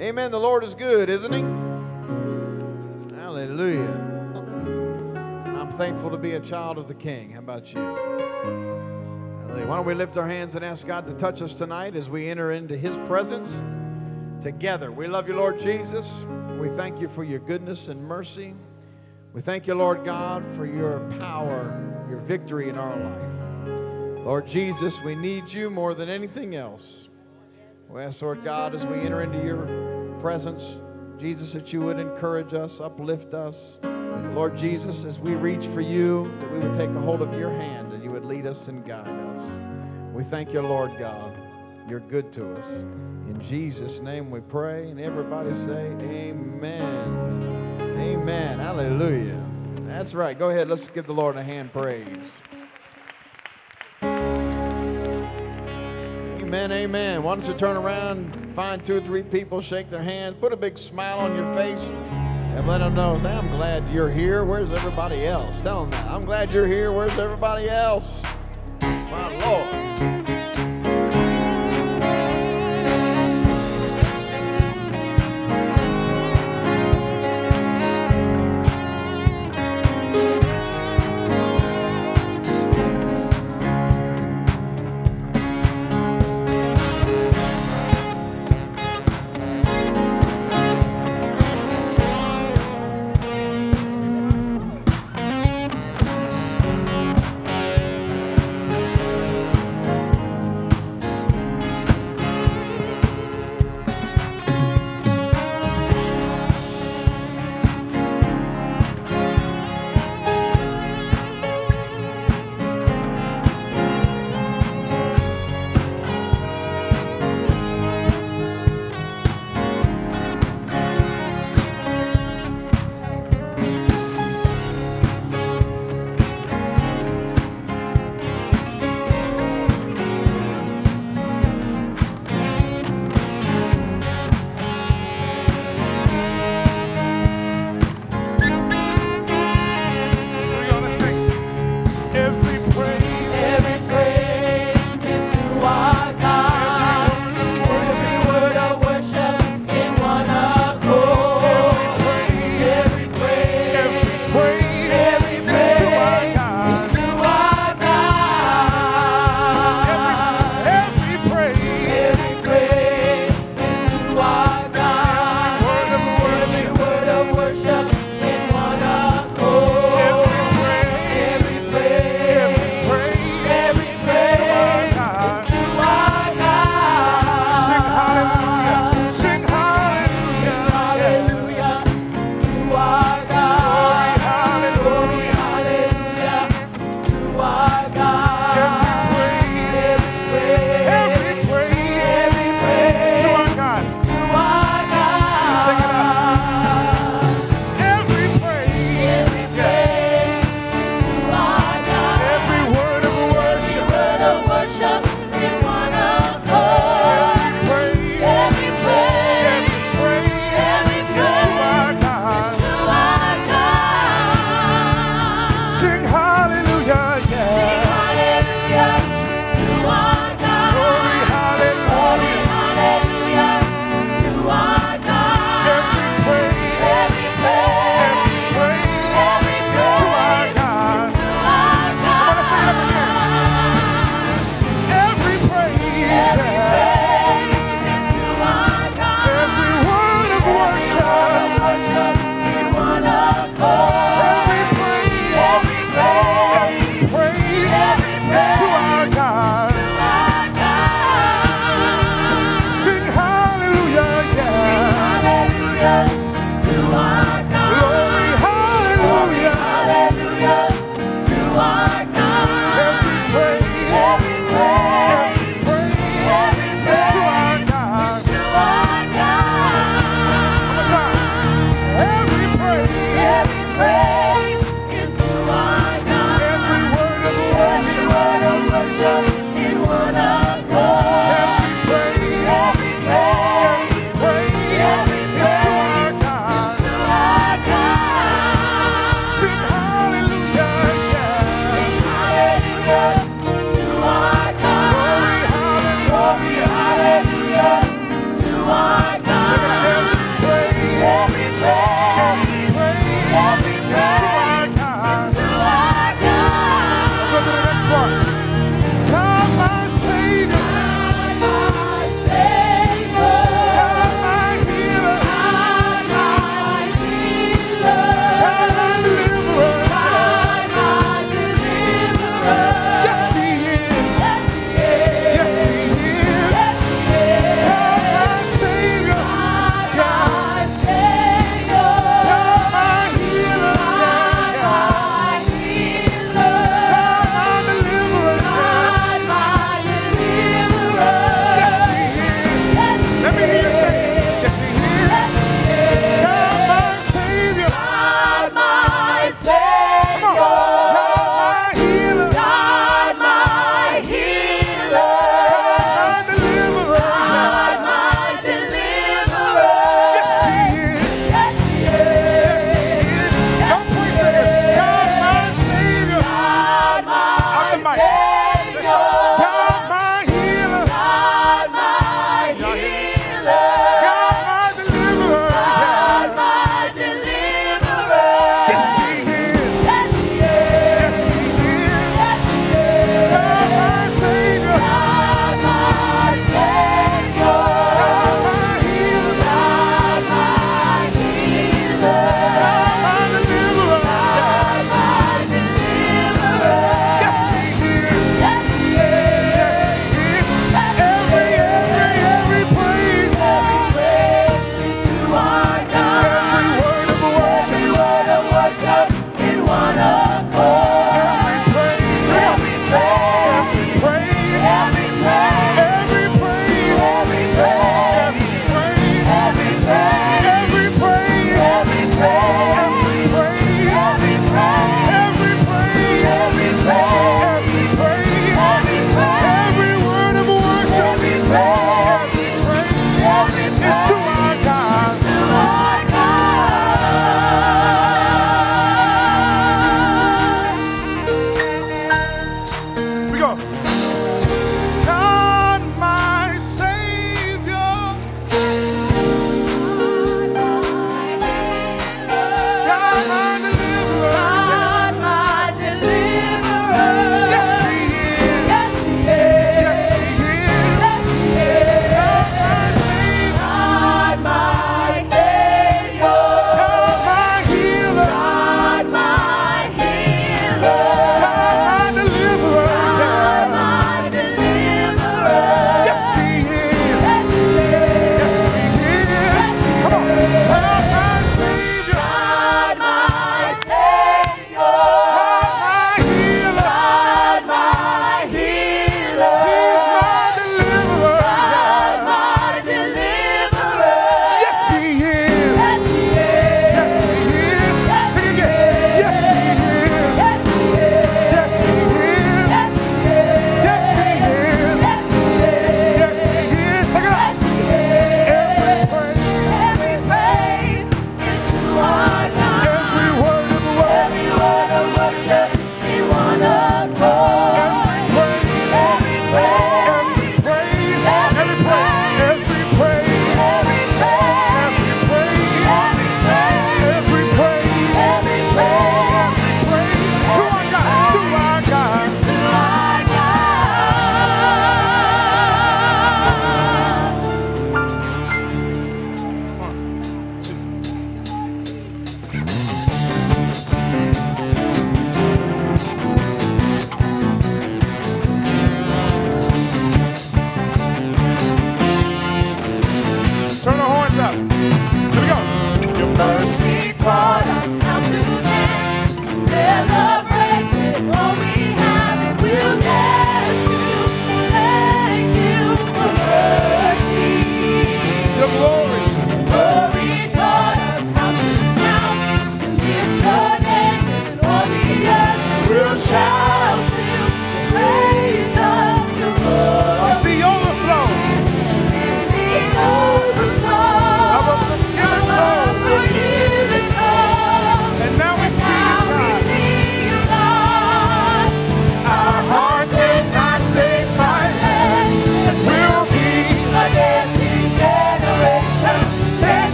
Amen. The Lord is good, isn't He? Hallelujah. I'm thankful to be a child of the King. How about you? Why don't we lift our hands and ask God to touch us tonight as we enter into His presence together? We love you, Lord Jesus. We thank you for your goodness and mercy. We thank you, Lord God, for your power, your victory in our life. Lord Jesus, we need you more than anything else. We ask, Lord God, as we enter into your presence, Jesus, that you would encourage us, uplift us. Lord Jesus, as we reach for you, that we would take a hold of your hand and you would lead us and guide us. We thank you, Lord God. You're good to us. In Jesus' name we pray, and everybody say, Amen. Amen. Hallelujah. That's right. Go ahead. Let's give the Lord a hand praise. Amen, amen. Why don't you turn around, find two or three people, shake their hands, put a big smile on your face, and let them know, say, I'm glad you're here. Where's everybody else? Tell them that. I'm glad you're here. Where's everybody else? My Lord.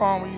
Song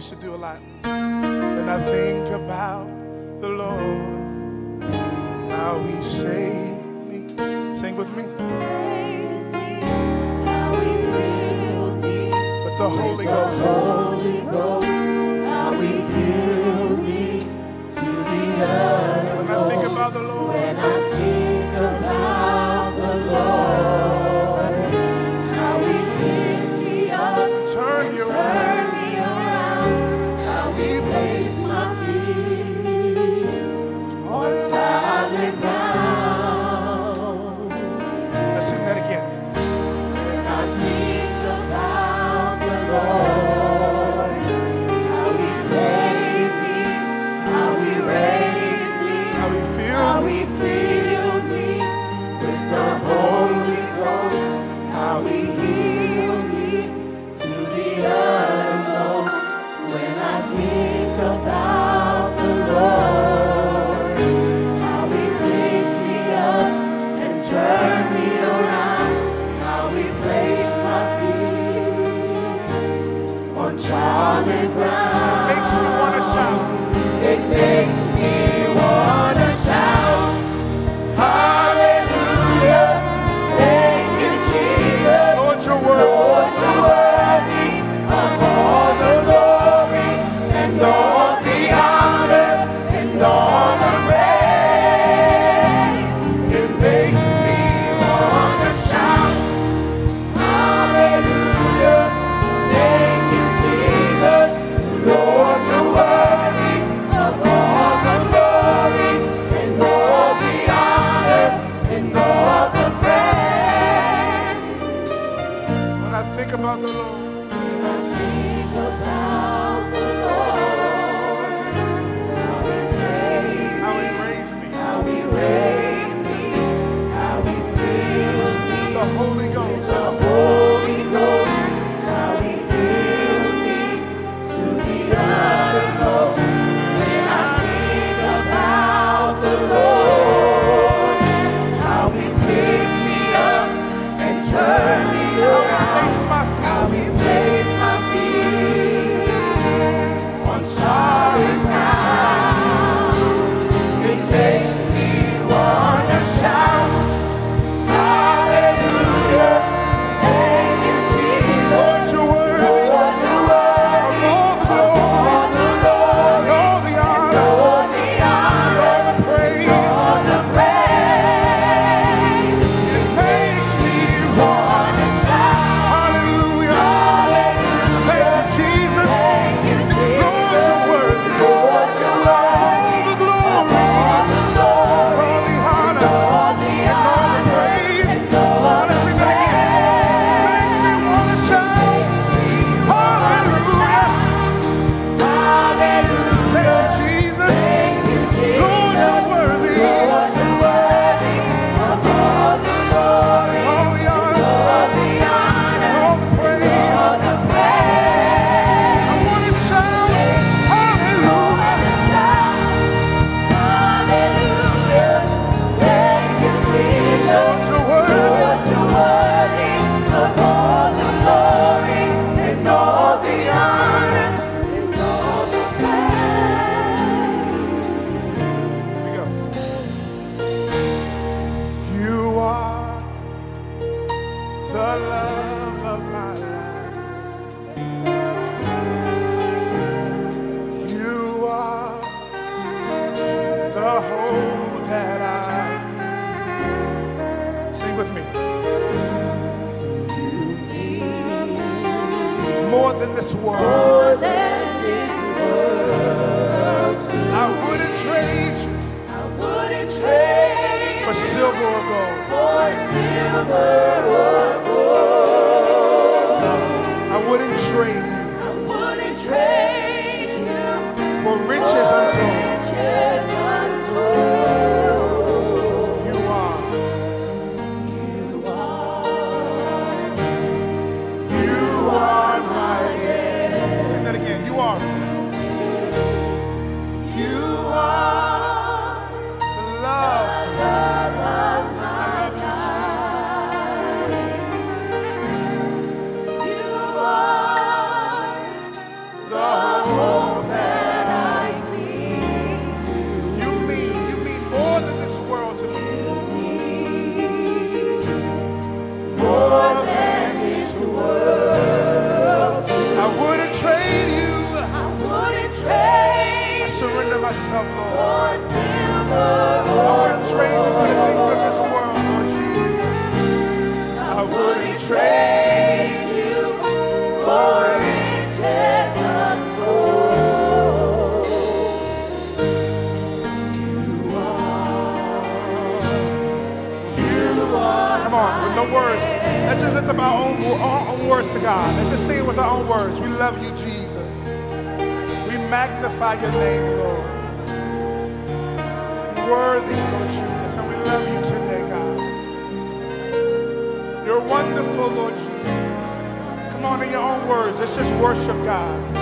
God.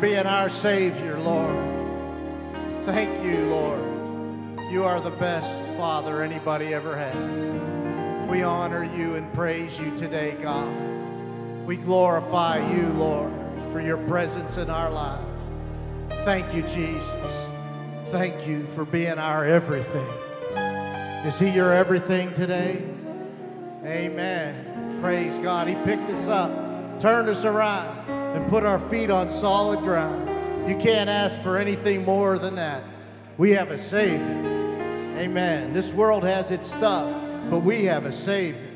Being our Savior, Lord. Thank you, Lord. You are the best Father anybody ever had. We honor you and praise you today, God. We glorify you, Lord, for your presence in our lives. Thank you, Jesus. Thank you for being our everything. Is he your everything today? Amen. Praise God. He picked us up, turned us around, and put our feet on solid ground. You can't ask for anything more than that. We have a Savior. Amen. This world has its stuff, but we have a Savior.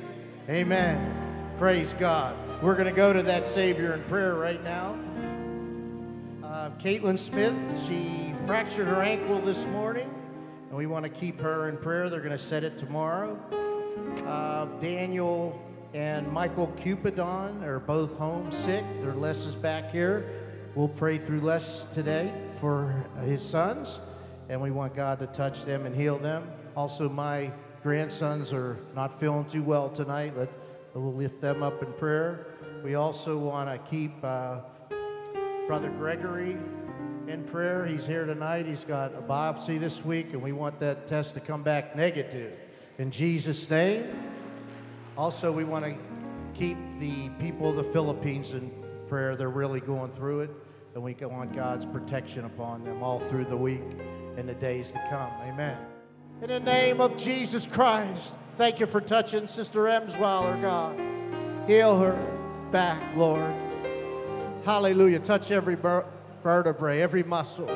Amen. Praise God. We're going to go to that Savior in prayer right now. Uh, Caitlin Smith, she fractured her ankle this morning, and we want to keep her in prayer. They're going to set it tomorrow. Uh, Daniel and Michael Cupidon are both homesick. Their Les is back here. We'll pray through Les today for his sons, and we want God to touch them and heal them. Also, my grandsons are not feeling too well tonight. Let, we'll lift them up in prayer. We also want to keep uh, Brother Gregory in prayer. He's here tonight. He's got a biopsy this week, and we want that test to come back negative. In Jesus' name. Also, we want to keep the people of the Philippines in prayer. They're really going through it, and we want God's protection upon them all through the week and the days to come. Amen. In the name of Jesus Christ, thank you for touching Sister Emsweiler, God. Heal her back, Lord. Hallelujah. Touch every ver- vertebrae, every muscle.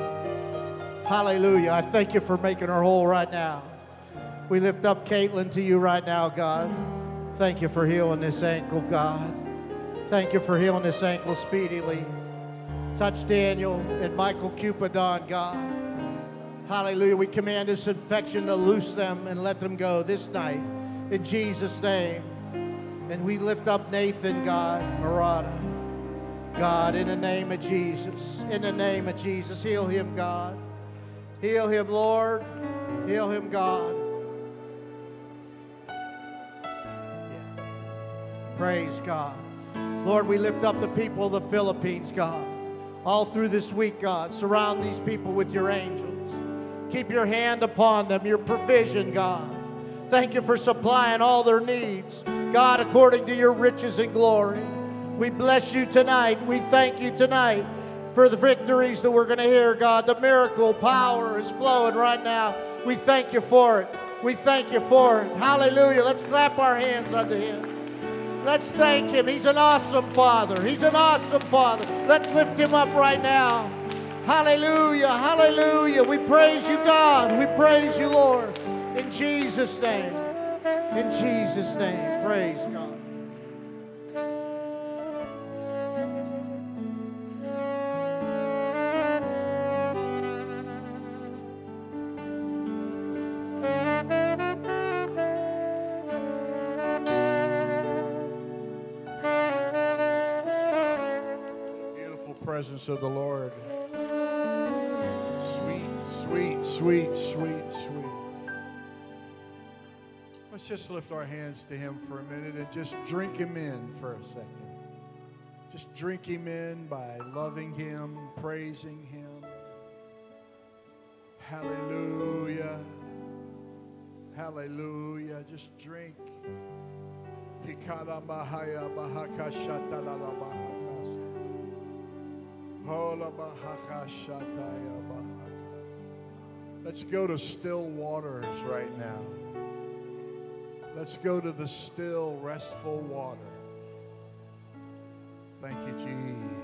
Hallelujah. I thank you for making her whole right now. We lift up Caitlin to you right now, God. Thank you for healing this ankle, God. Thank you for healing this ankle speedily. Touch Daniel and Michael Cupidon, God. Hallelujah. We command this infection to loose them and let them go this night in Jesus' name. And we lift up Nathan, God, Murata. God, in the name of Jesus, in the name of Jesus, heal him, God. Heal him, Lord. Heal him, God. Praise God. Lord, we lift up the people of the Philippines, God. All through this week, God, surround these people with your angels. Keep your hand upon them, your provision, God. Thank you for supplying all their needs, God, according to your riches and glory. We bless you tonight. We thank you tonight for the victories that we're going to hear, God. The miracle power is flowing right now. We thank you for it. We thank you for it. Hallelujah. Let's clap our hands unto him. Let's thank him. He's an awesome Father. He's an awesome Father. Let's lift him up right now. Hallelujah. Hallelujah. We praise you, God. We praise you, Lord. In Jesus' name. In Jesus' name. Praise God. Presence of the Lord. Sweet, sweet, sweet, sweet, sweet. Let's just lift our hands to Him for a minute and just drink Him in for a second. Just drink Him in by loving Him, praising Him. Hallelujah. Hallelujah. Just drink. Bahakashatalalabahakas. Holabahakashataya bahaka. Let's go to still waters right now. Let's go to the still, restful water. Thank you, Jesus.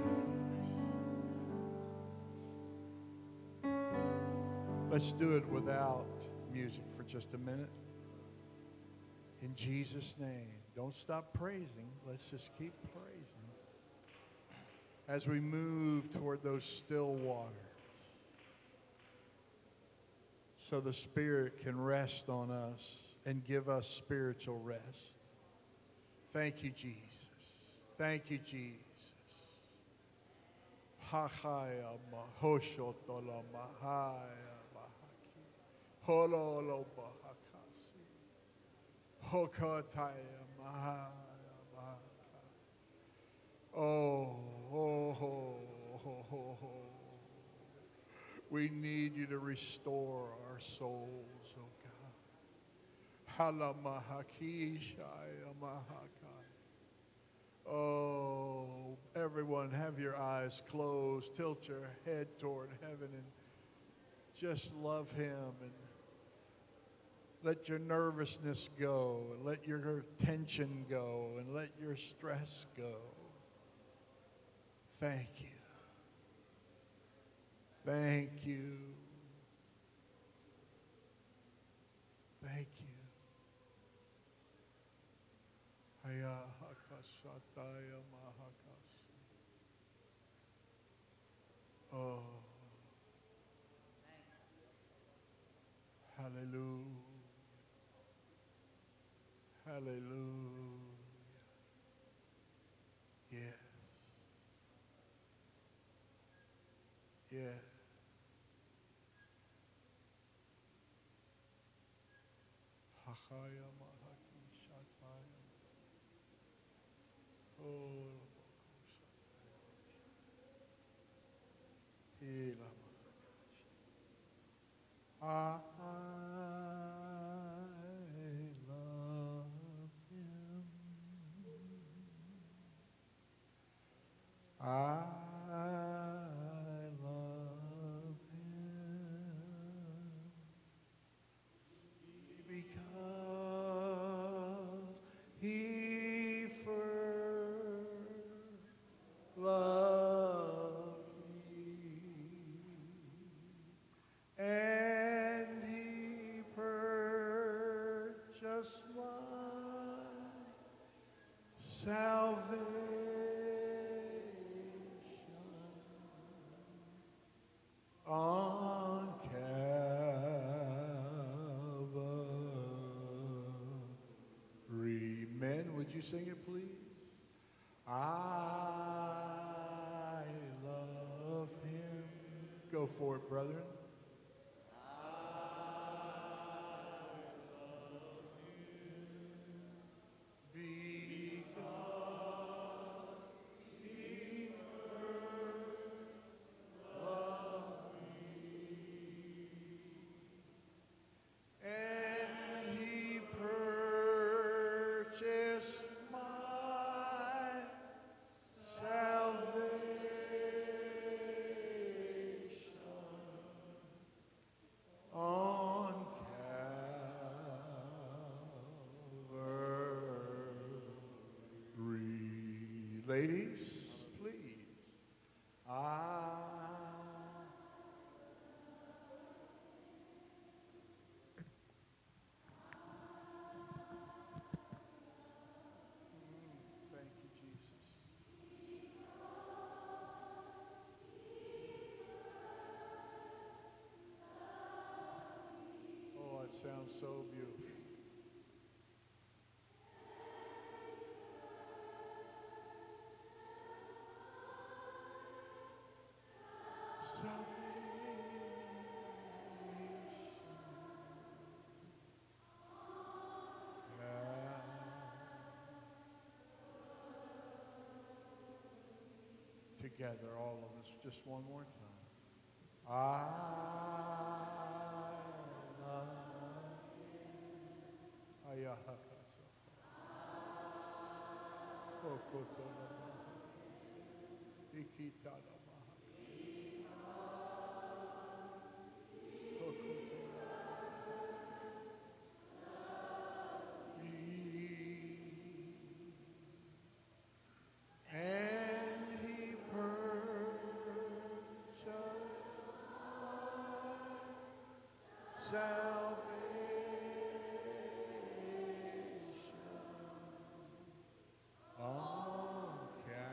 Let's do it without music for just a minute. In Jesus' name. Don't stop praising. Let's just keep. As we move toward those still waters. So the Spirit can rest on us and give us spiritual rest. Thank you, Jesus. Thank you, Jesus. Oh, oh. We need you to restore our souls, oh God. Halamahakishayamahakai. Oh, everyone, have your eyes closed. Tilt your head toward heaven and just love Him and let your nervousness go and let your tension go and let your stress go. Thank you. Thank you. Thank you. Oh. Hallelujah. Hallelujah. Hachaya uh, mahaki shataya. Oh, Hila I love him. I love him because he first loved me and he purchased my salvation on Calvary. Men, would you sing it, please? I love him. For it, brethren. Sounds so beautiful. Together, all of us, just one more time. I Ayahakasa. Okotonamaha. Ikitanamaha. Okotonamaha. And he purchased my salvation on Calvary.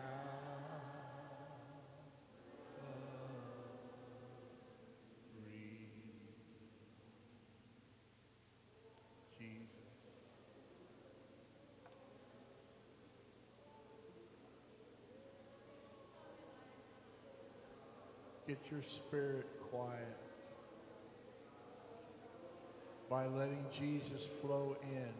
Jesus. Get your spirit quiet by letting Jesus flow in.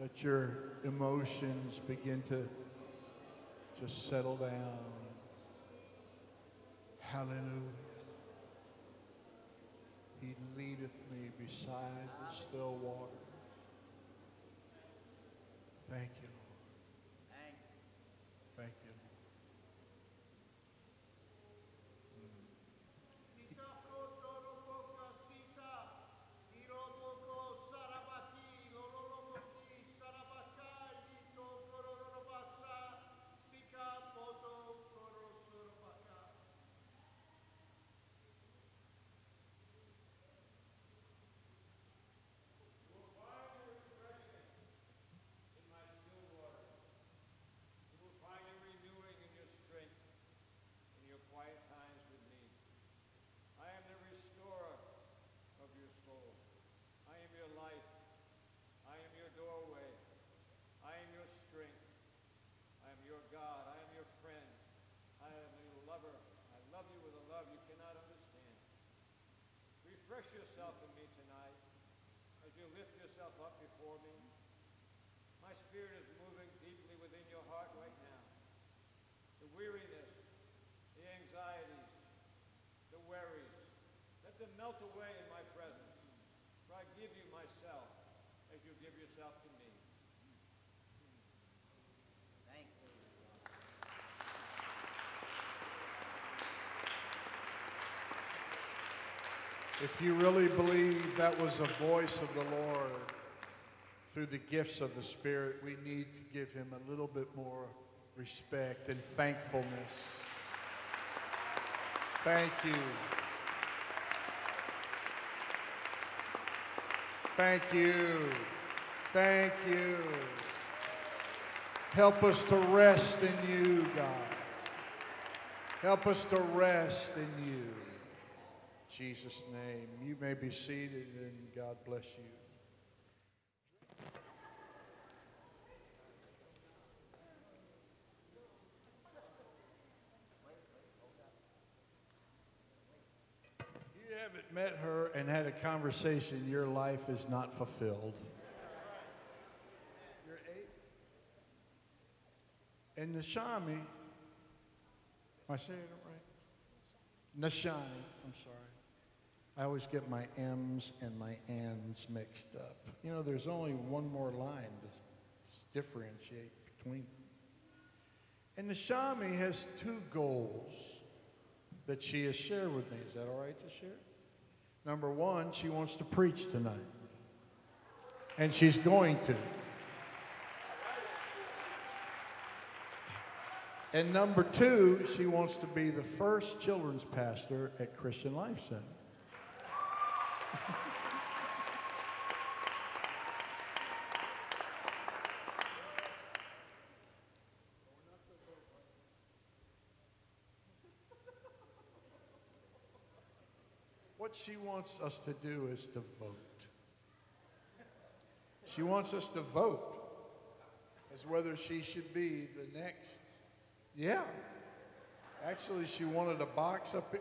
Let your emotions begin to just settle down. Hallelujah. He leadeth me beside the still waters. Thank you, Lord. Thank you, Lord. You will find a renewing in your strength in your quiet times with me. I am the restorer of your soul. I am your life. I am your doorway. I am your strength. I am your God. I am your friend. I am your lover. I love you with a love you cannot understand. Refresh yourself in me tonight as you lift yourself up before me. My spirit is moving deeply within your heart right now. The weariness, the anxieties, the worries, let them melt away in my presence. For I give you myself as you give yourself to me. If you really believe that was a voice of the Lord through the gifts of the Spirit, we need to give him a little bit more respect and thankfulness. Thank you. Thank you. Thank you. Help us to rest in you, God. Help us to rest in you. Jesus' name. You may be seated and God bless you. If you haven't met her and had a conversation, your life is not fulfilled. And Nashami, am I saying it right? Nashani, I'm sorry. I always get my M's and my N's mixed up. You know, there's only one more line to differentiate between. And Nashami has two goals that she has shared with me. Is that all right to share? Number one, she wants to preach tonight. And she's going to. And number two, she wants to be the first children's pastor at Christian Life Center. What she wants us to do is to vote. She wants us to vote as whether she should be the next. Yeah. Actually, she wanted a box up.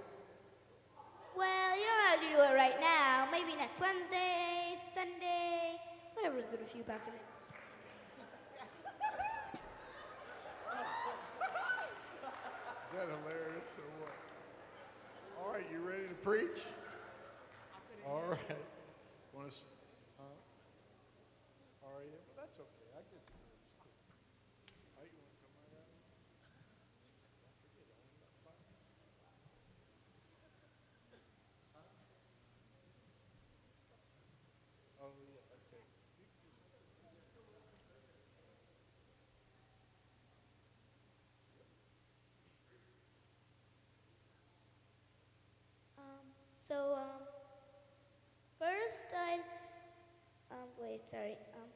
I- Well, don't to do it right now. Maybe next Wednesday, Sunday, whatever's good for you, Pastor Nick. Is that hilarious or what? All right, you ready to preach? All right. Want to? Huh? Are you? Well, that's okay. I get the words. All right, you want to come right out? I forget. I only got five. Huh? Oh yeah. Okay. Um, so, um, first I, um, wait, sorry, um,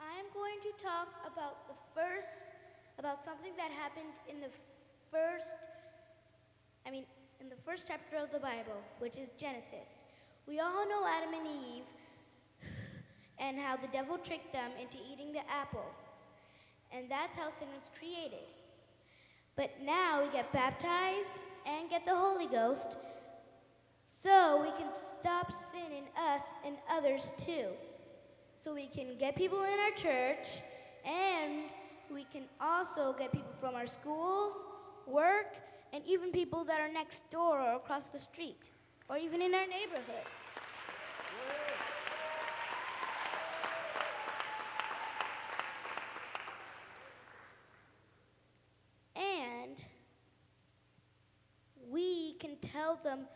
I'm going to talk about the first, about something that happened in the first, I mean, in the first chapter of the Bible, which is Genesis. We all know Adam and Eve and how the devil tricked them into eating the apple. And that's how sin was created. But now we get baptized and get the Holy Ghost so we can stop sin in us and others too. So we can get people in our church and we can also get people from our schools, work, and even people that are next door or across the street or even in our neighborhood. And we can tell them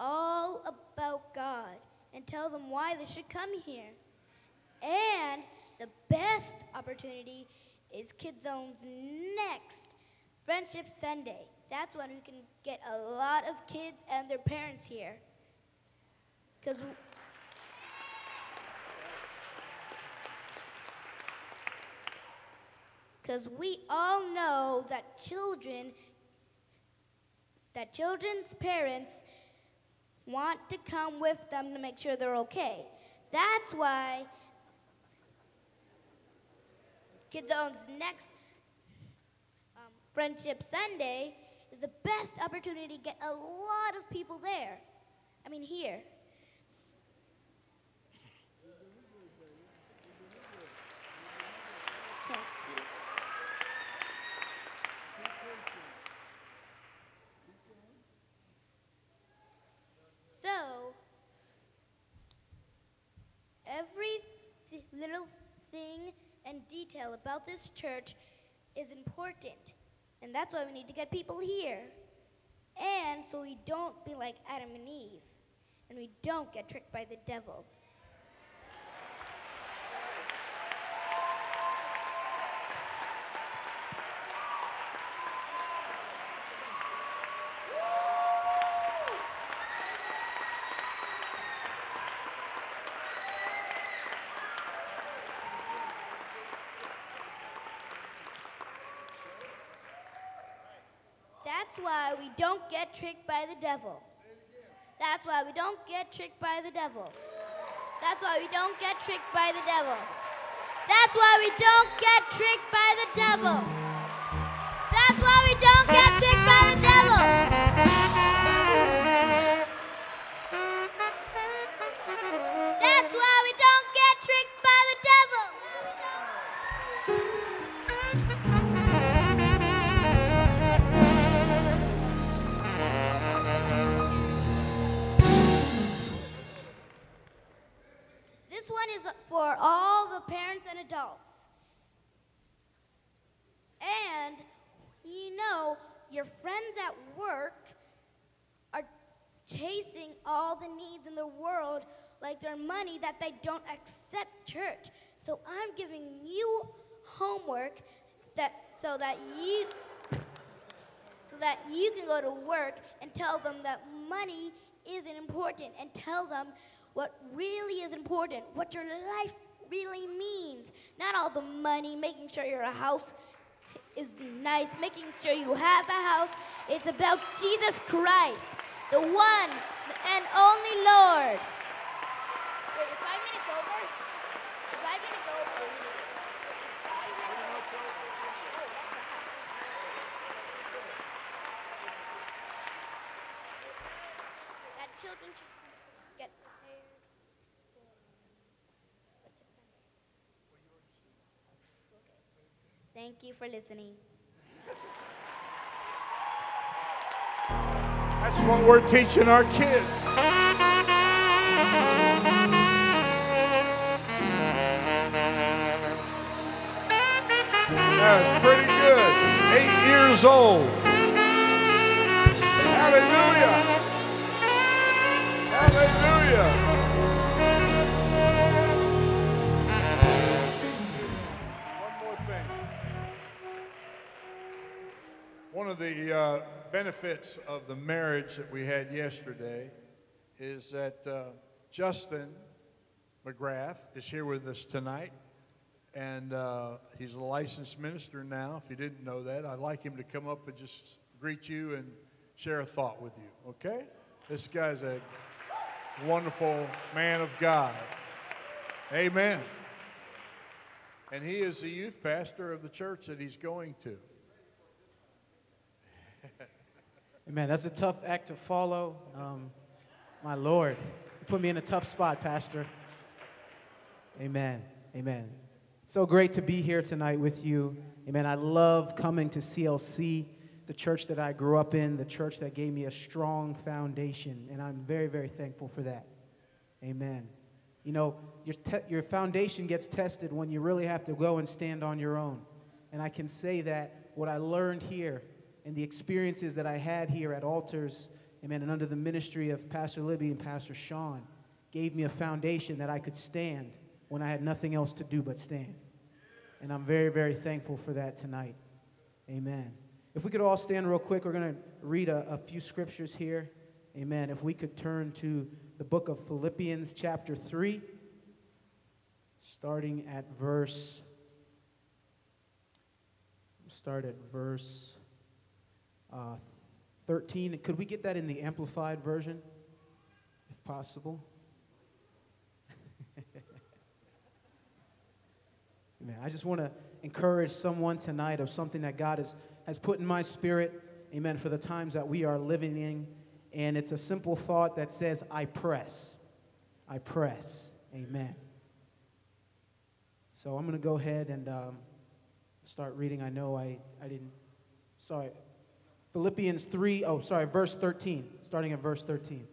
all about God and tell them why they should come here. And the best opportunity is KidZone's next Friendship Sunday. That's when we can get a lot of kids and their parents here. Because because we all know that children that children's parents want to come with them to make sure they're okay. That's why Kids Zone's next um, Friendship Sunday is the best opportunity to get a lot of people there. I mean, here. So, every little and detail about this church is important. And that's why we need to get people here. And so we don't be like Adam and Eve. And we don't get tricked by the devil. That's why we don't get tricked by the devil. That's why we don't get tricked by the devil. That's why we don't get tricked by the devil. That's why we don't get tricked by the devil. That's why we don't the world like their money that they don't accept church. So I'm giving you homework that so that you so that you can go to work and tell them that money isn't important and tell them what really is important, what your life really means. Not all the money, making sure your house is nice, making sure you have a house. It's about Jesus Christ, the one and only Lord. Wait, is five minutes over? Is five minutes over? Five minutes over. That's bad. That children get prepared for Friendship Sunday. Thank you for listening. That's what we're teaching our kids. That's pretty good. Eight years old. Hallelujah. Hallelujah. One more thing. One of the uh, benefits of the marriage that we had yesterday is that uh, Justin McGrath is here with us tonight. And uh, he's a licensed minister now, if you didn't know that. I'd like him to come up and just greet you and share a thought with you, okay? This guy's a wonderful man of God. Amen. And he is the youth pastor of the church that he's going to. Amen. That's a tough act to follow. Um, my Lord, you put me in a tough spot, Pastor. Amen. Amen. So great to be here tonight with you. Amen. I love coming to CLC, the church that I grew up in, the church that gave me a strong foundation, and I'm very, very thankful for that. Amen. You know, your, te- your foundation gets tested when you really have to go and stand on your own. And I can say that what I learned here and the experiences that I had here at altars, amen, and under the ministry of Pastor Libby and Pastor Sean gave me a foundation that I could stand when I had nothing else to do but stand. And I'm very, very thankful for that tonight. Amen. If we could all stand real quick, we're going to read a, a few scriptures here. Amen. If we could turn to the book of Philippians, chapter 3, starting at verse. Start at verse uh, 13. Could we get that in the amplified version, if possible? Amen. I just want to encourage someone tonight of something that God has, has put in my spirit, amen, for the times that we are living in. And it's a simple thought that says, I press. I press. Amen. So I'm going to go ahead and um, start reading. I know I, I didn't, sorry. Philippians 3, oh, sorry, verse 13, starting at verse 13.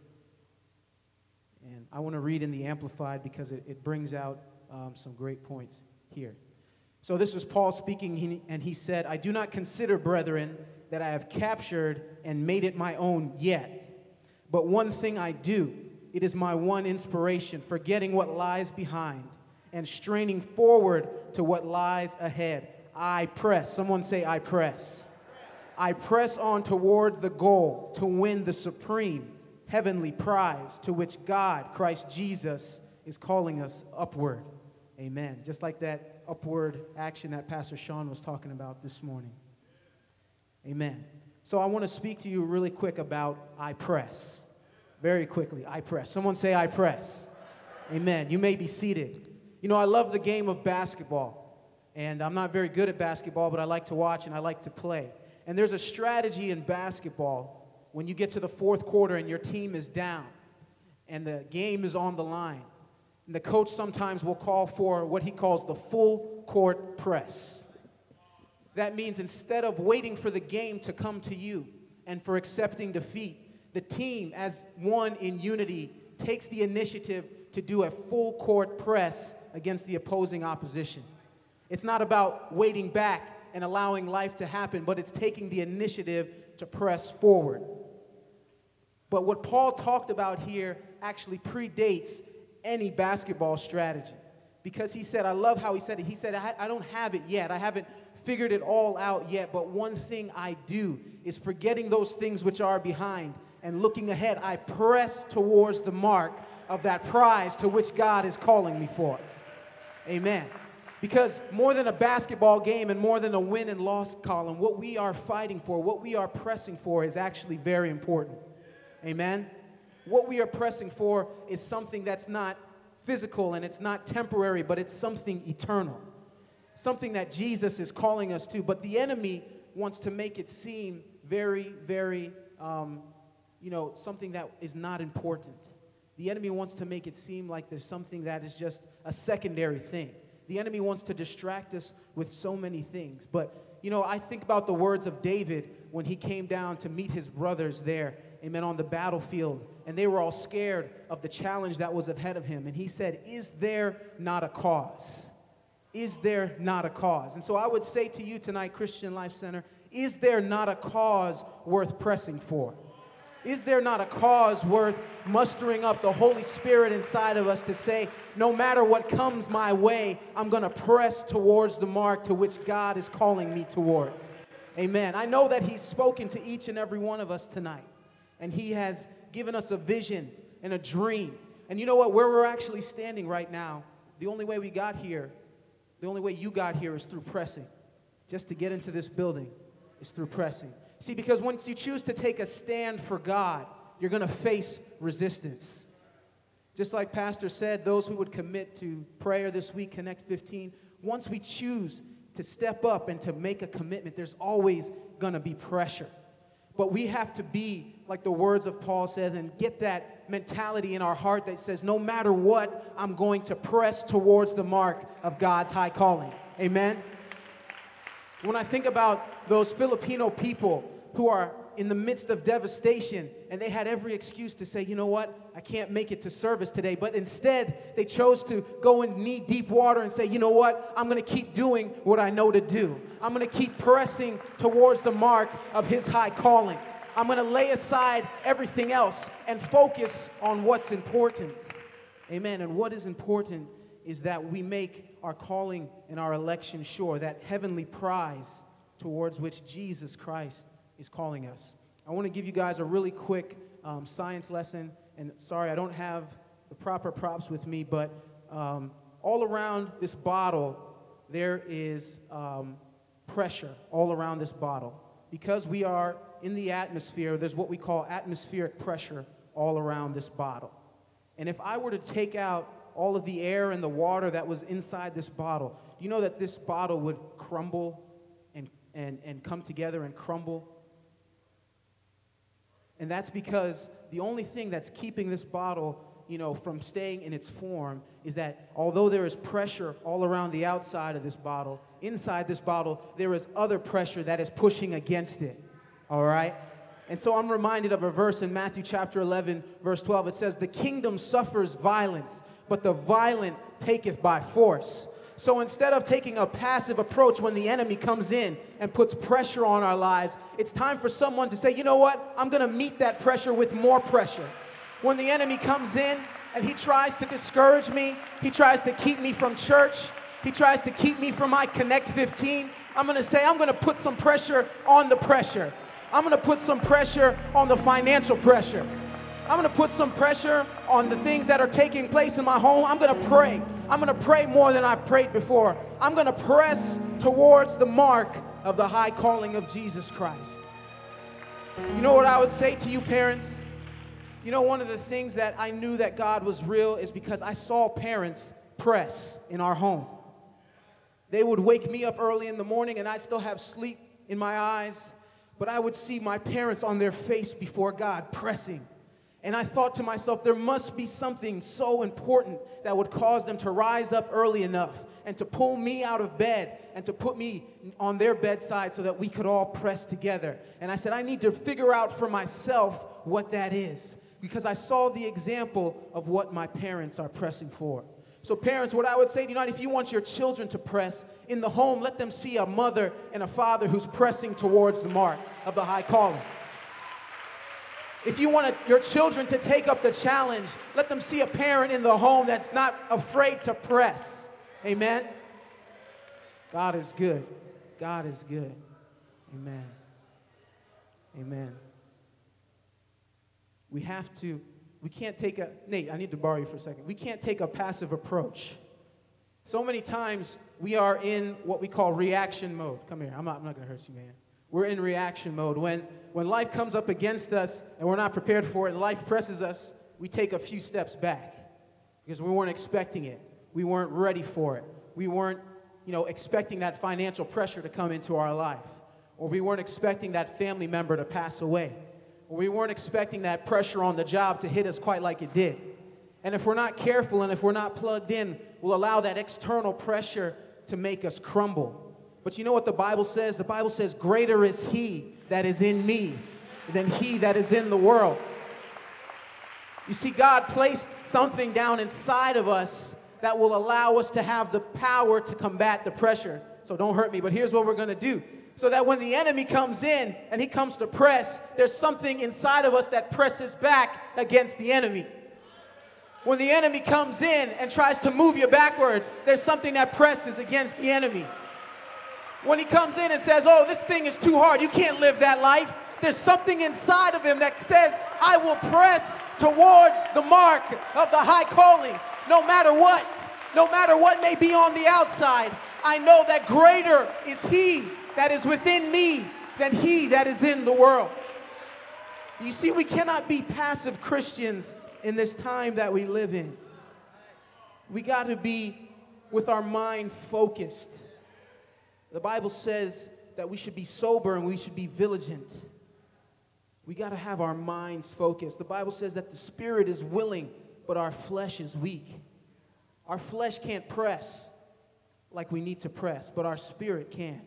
And I want to read in the Amplified because it, it brings out um, some great points here. So this was Paul speaking, and he said, I do not consider, brethren, that I have captured and made it my own yet. But one thing I do, it is my one inspiration, forgetting what lies behind and straining forward to what lies ahead. I press. Someone say, I press. I press on toward the goal to win the supreme heavenly prize to which God, Christ Jesus, is calling us upward. Amen. Just like that upward action that Pastor Sean was talking about this morning. Amen. So I want to speak to you really quick about I press. Very quickly, I press. Someone say, I press. Amen. You may be seated. You know, I love the game of basketball. And I'm not very good at basketball, but I like to watch and I like to play. And there's a strategy in basketball when you get to the fourth quarter and your team is down and the game is on the line. And the coach sometimes will call for what he calls the full court press. That means instead of waiting for the game to come to you and for accepting defeat, the team, as one in unity, takes the initiative to do a full court press against the opposing opposition. It's not about waiting back and allowing life to happen, but it's taking the initiative to press forward. But what Paul talked about here actually predates any basketball strategy because he said, I love how he said it. He said, I, I don't have it yet. I haven't figured it all out yet, but one thing I do is forgetting those things which are behind and looking ahead, I press towards the mark of that prize to which God is calling me for. Amen. Because more than a basketball game and more than a win and loss column, what we are fighting for, what we are pressing for, is actually very important. Amen. What we are pressing for is something that's not physical and it's not temporary, but it's something eternal. Something that Jesus is calling us to. But the enemy wants to make it seem very, very um, you know, something that is not important. The enemy wants to make it seem like there's something that is just a secondary thing. The enemy wants to distract us with so many things. But, you know, I think about the words of David when he came down to meet his brothers there, amen, on the battlefield. And they were all scared of the challenge that was ahead of him. And he said, Is there not a cause? Is there not a cause? And so I would say to you tonight, Christian Life Center, is there not a cause worth pressing for? Is there not a cause worth mustering up the Holy Spirit inside of us to say, no matter what comes my way, I'm going to press towards the mark to which God is calling me towards? Amen. I know that He's spoken to each and every one of us tonight, and He has given us a vision and a dream. And you know what? Where we're actually standing right now, the only way we got here, the only way you got here is through pressing. Just to get into this building is through pressing. See, because once you choose to take a stand for God, you're going to face resistance. Just like Pastor said, those who would commit to prayer this week, Connect 15, once we choose to step up and to make a commitment, there's always going to be pressure. But we have to be, like the words of Paul says, and get that mentality in our heart that says, no matter what, I'm going to press towards the mark of God's high calling. Amen? When I think about those Filipino people who are in the midst of devastation and they had every excuse to say, you know what, I can't make it to service today. But instead, they chose to go in knee deep water and say, you know what, I'm gonna keep doing what I know to do. I'm gonna keep pressing towards the mark of His high calling. I'm gonna lay aside everything else and focus on what's important. Amen. And what is important is that we make our calling and our election sure, that heavenly prize towards which Jesus Christ is calling us. I want to give you guys a really quick um, science lesson. And sorry, I don't have the proper props with me, but um, all around this bottle, there is um, pressure all around this bottle. Because we are in the atmosphere, there's what we call atmospheric pressure all around this bottle. And if I were to take out all of the air and the water that was inside this bottle, do you know that this bottle would crumble and, and, and come together and crumble? And that's because the only thing that's keeping this bottle, you know, from staying in its form is that although there is pressure all around the outside of this bottle, inside this bottle, there is other pressure that is pushing against it. All right? And so I'm reminded of a verse in Matthew chapter 11, verse 12. It says, The kingdom suffers violence, but the violent taketh by force. So instead of taking a passive approach when the enemy comes in and puts pressure on our lives, it's time for someone to say, you know what? I'm gonna meet that pressure with more pressure. When the enemy comes in and he tries to discourage me, he tries to keep me from church, he tries to keep me from my Connect 15, I'm gonna say, I'm gonna put some pressure on the pressure. I'm gonna put some pressure on the financial pressure. I'm gonna put some pressure on the things that are taking place in my home. I'm gonna pray. I'm gonna pray more than I've prayed before. I'm gonna press towards the mark of the high calling of Jesus Christ. You know what I would say to you, parents? You know, one of the things that I knew that God was real is because I saw parents press in our home. They would wake me up early in the morning and I'd still have sleep in my eyes, but I would see my parents on their face before God pressing and I thought to myself, there must be something so important that would cause them to rise up early enough and to pull me out of bed and to put me on their bedside so that we could all press together. And I said, I need to figure out for myself what that is because I saw the example of what my parents are pressing for. So, parents, what I would say to you, not if you want your children to press in the home, let them see a mother and a father who's pressing towards the mark of the high calling. If you want your children to take up the challenge, let them see a parent in the home that's not afraid to press. Amen. God is good. God is good. Amen. Amen. We have to, we can't take a, Nate, I need to borrow you for a second. We can't take a passive approach. So many times we are in what we call reaction mode. Come here, I'm not, I'm not gonna hurt you, man. We're in reaction mode. When, when life comes up against us and we're not prepared for it and life presses us, we take a few steps back because we weren't expecting it. We weren't ready for it. We weren't, you know, expecting that financial pressure to come into our life. Or we weren't expecting that family member to pass away. Or we weren't expecting that pressure on the job to hit us quite like it did. And if we're not careful and if we're not plugged in, we'll allow that external pressure to make us crumble. But you know what the Bible says? The Bible says, Greater is He that is in me than He that is in the world. You see, God placed something down inside of us that will allow us to have the power to combat the pressure. So don't hurt me, but here's what we're gonna do. So that when the enemy comes in and he comes to press, there's something inside of us that presses back against the enemy. When the enemy comes in and tries to move you backwards, there's something that presses against the enemy. When he comes in and says, Oh, this thing is too hard, you can't live that life, there's something inside of him that says, I will press towards the mark of the high calling, no matter what. No matter what may be on the outside, I know that greater is he that is within me than he that is in the world. You see, we cannot be passive Christians in this time that we live in. We got to be with our mind focused. The Bible says that we should be sober and we should be vigilant. We got to have our minds focused. The Bible says that the spirit is willing, but our flesh is weak. Our flesh can't press like we need to press, but our spirit can.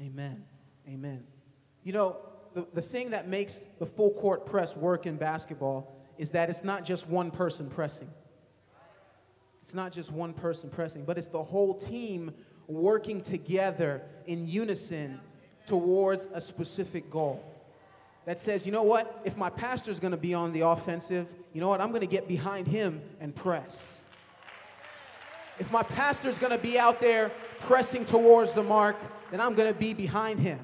Amen. Amen. You know, the, the thing that makes the full court press work in basketball is that it's not just one person pressing. It's not just one person pressing, but it's the whole team working together in unison towards a specific goal. That says, you know what? If my pastor's gonna be on the offensive, you know what? I'm gonna get behind him and press. If my pastor's gonna be out there pressing towards the mark, then I'm gonna be behind him.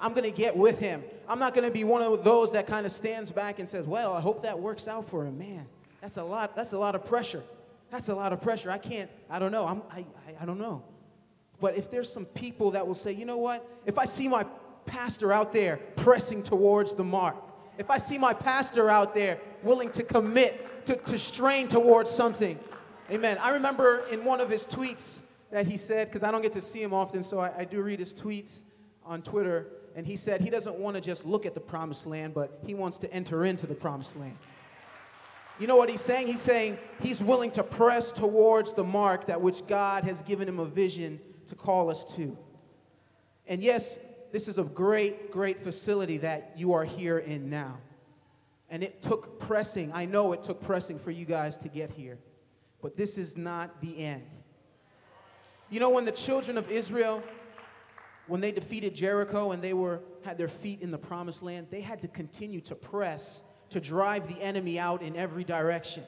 I'm gonna get with him. I'm not gonna be one of those that kind of stands back and says, Well, I hope that works out for him. Man, that's a lot, that's a lot of pressure. That's a lot of pressure. I can't, I don't know. I'm, I, I, I don't know. But if there's some people that will say, you know what? If I see my pastor out there pressing towards the mark, if I see my pastor out there willing to commit, to, to strain towards something, amen. I remember in one of his tweets that he said, because I don't get to see him often, so I, I do read his tweets on Twitter, and he said he doesn't want to just look at the promised land, but he wants to enter into the promised land. You know what he's saying? He's saying he's willing to press towards the mark that which God has given him a vision to call us to. And yes, this is a great, great facility that you are here in now. And it took pressing. I know it took pressing for you guys to get here. But this is not the end. You know, when the children of Israel, when they defeated Jericho and they were, had their feet in the promised land, they had to continue to press to drive the enemy out in every direction.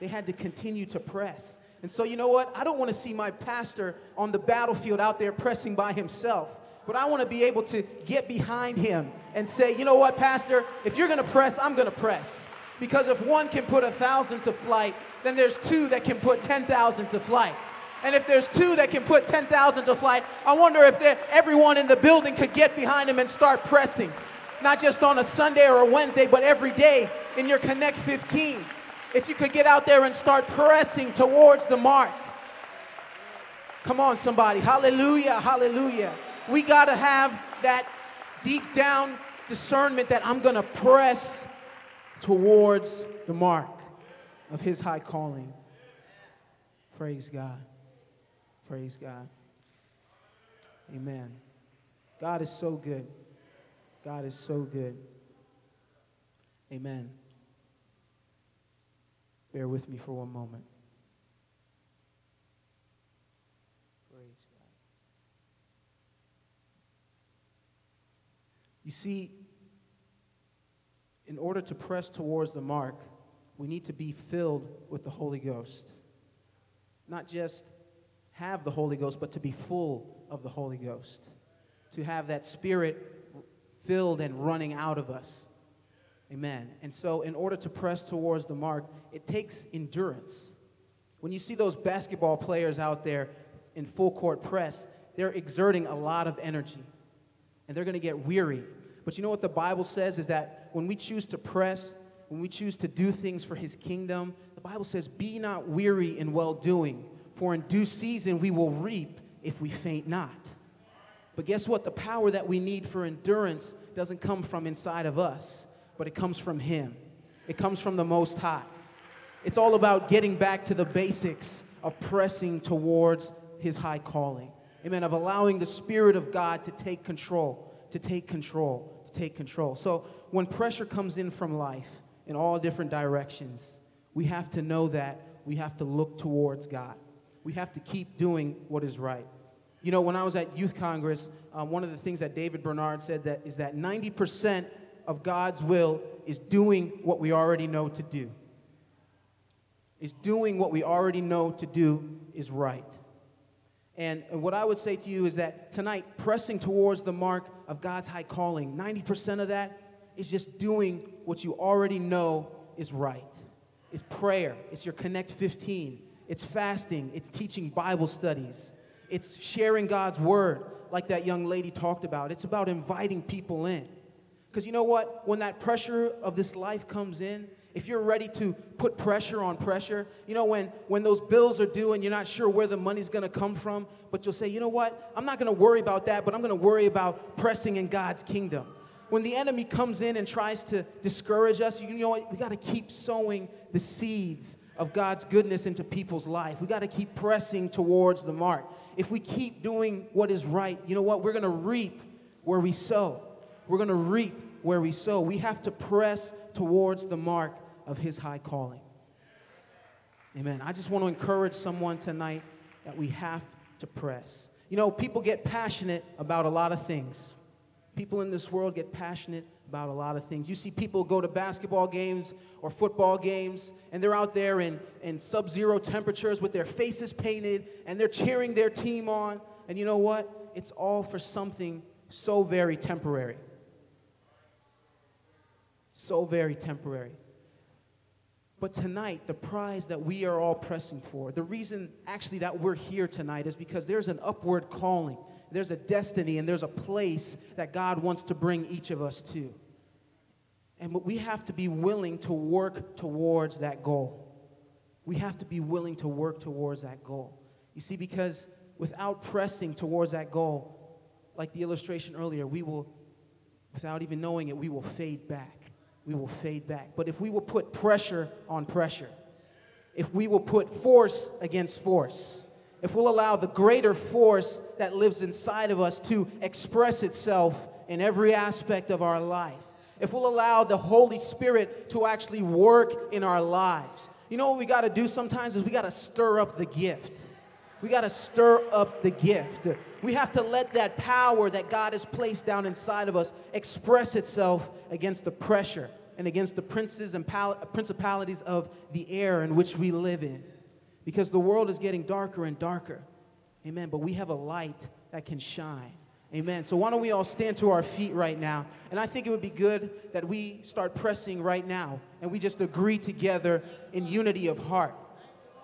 They had to continue to press. And so, you know what? I don't want to see my pastor on the battlefield out there pressing by himself. But I want to be able to get behind him and say, you know what, Pastor? If you're going to press, I'm going to press. Because if one can put a thousand to flight, then there's two that can put 10,000 to flight. And if there's two that can put 10,000 to flight, I wonder if everyone in the building could get behind him and start pressing. Not just on a Sunday or a Wednesday, but every day in your Connect 15. If you could get out there and start pressing towards the mark. Come on, somebody. Hallelujah, hallelujah. We got to have that deep down discernment that I'm going to press towards the mark of his high calling. Praise God. Praise God. Amen. God is so good. God is so good. Amen. Bear with me for one moment. Praise God. You see, in order to press towards the mark, we need to be filled with the Holy Ghost. Not just have the Holy Ghost, but to be full of the Holy Ghost. To have that Spirit filled and running out of us. Amen. And so, in order to press towards the mark, it takes endurance. When you see those basketball players out there in full court press, they're exerting a lot of energy and they're going to get weary. But you know what the Bible says is that when we choose to press, when we choose to do things for his kingdom, the Bible says, Be not weary in well doing, for in due season we will reap if we faint not. But guess what? The power that we need for endurance doesn't come from inside of us, but it comes from Him. It comes from the Most High. It's all about getting back to the basics of pressing towards His high calling. Amen. Of allowing the Spirit of God to take control, to take control, to take control. So when pressure comes in from life in all different directions, we have to know that we have to look towards God. We have to keep doing what is right. You know, when I was at Youth Congress, um, one of the things that David Bernard said that is that 90% of God's will is doing what we already know to do. Is doing what we already know to do is right. And, what I would say to you is that tonight, pressing towards the mark of God's high calling, 90% of that is just doing what you already know is right. It's prayer, it's your Connect 15, it's fasting, it's teaching Bible studies it's sharing God's word. like that young lady talked about. It's about inviting people in. Because you know what? When that pressure of this life comes in, if you're ready to put pressure on pressure, you know, when, when those bills are due and you're not sure where the money's gonna come from, but you'll say, you know what? I'm not gonna worry about that, but I'm gonna worry about pressing in God's kingdom. When the enemy comes in and tries to discourage us, you know what? We gotta keep sowing the seeds of God's goodness into people's life. We gotta keep pressing towards the mark. If we keep doing what is right, you know what? We're gonna reap where we sow. We're gonna reap where we sow. We have to press towards the mark of his high calling. Amen. I just want to encourage someone tonight that we have to press. You know, people get passionate about a lot of things. People in this world get passionate about a lot of things. You see people go to basketball games or football games, and they're out there in, in sub zero temperatures with their faces painted, and they're cheering their team on. And you know what? It's all for something so very temporary. So very temporary. But tonight, the prize that we are all pressing for, the reason actually that we're here tonight is because there's an upward calling, there's a destiny, and there's a place that God wants to bring each of us to. And we have to be willing to work towards that goal. We have to be willing to work towards that goal. You see, because without pressing towards that goal, like the illustration earlier, we will, without even knowing it, we will fade back we will fade back. But if we will put pressure on pressure, if we will put force against force, if we'll allow the greater force that lives inside of us to express itself in every aspect of our life, if we'll allow the Holy Spirit to actually work in our lives, you know what we got to do sometimes is we got to stir up the gift. We got to stir up the gift. We have to let that power that God has placed down inside of us express itself against the pressure and against the princes and pal- principalities of the air in which we live in. Because the world is getting darker and darker. Amen. But we have a light that can shine. Amen. So why don't we all stand to our feet right now? And I think it would be good that we start pressing right now and we just agree together in unity of heart.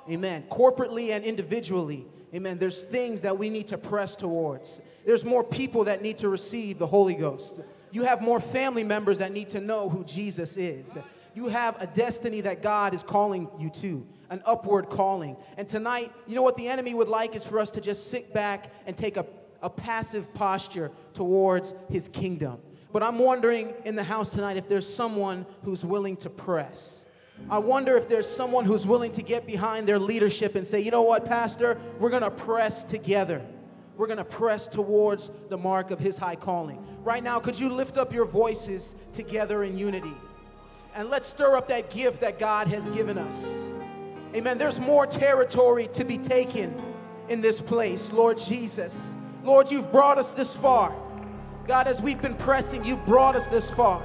Amen. Corporately and individually. Amen. There's things that we need to press towards. There's more people that need to receive the Holy Ghost. You have more family members that need to know who Jesus is. You have a destiny that God is calling you to, an upward calling. And tonight, you know what the enemy would like is for us to just sit back and take a, a passive posture towards his kingdom. But I'm wondering in the house tonight if there's someone who's willing to press. I wonder if there's someone who's willing to get behind their leadership and say, you know what, Pastor, we're gonna press together. We're gonna press towards the mark of his high calling. Right now, could you lift up your voices together in unity? And let's stir up that gift that God has given us. Amen. There's more territory to be taken in this place, Lord Jesus. Lord, you've brought us this far. God, as we've been pressing, you've brought us this far.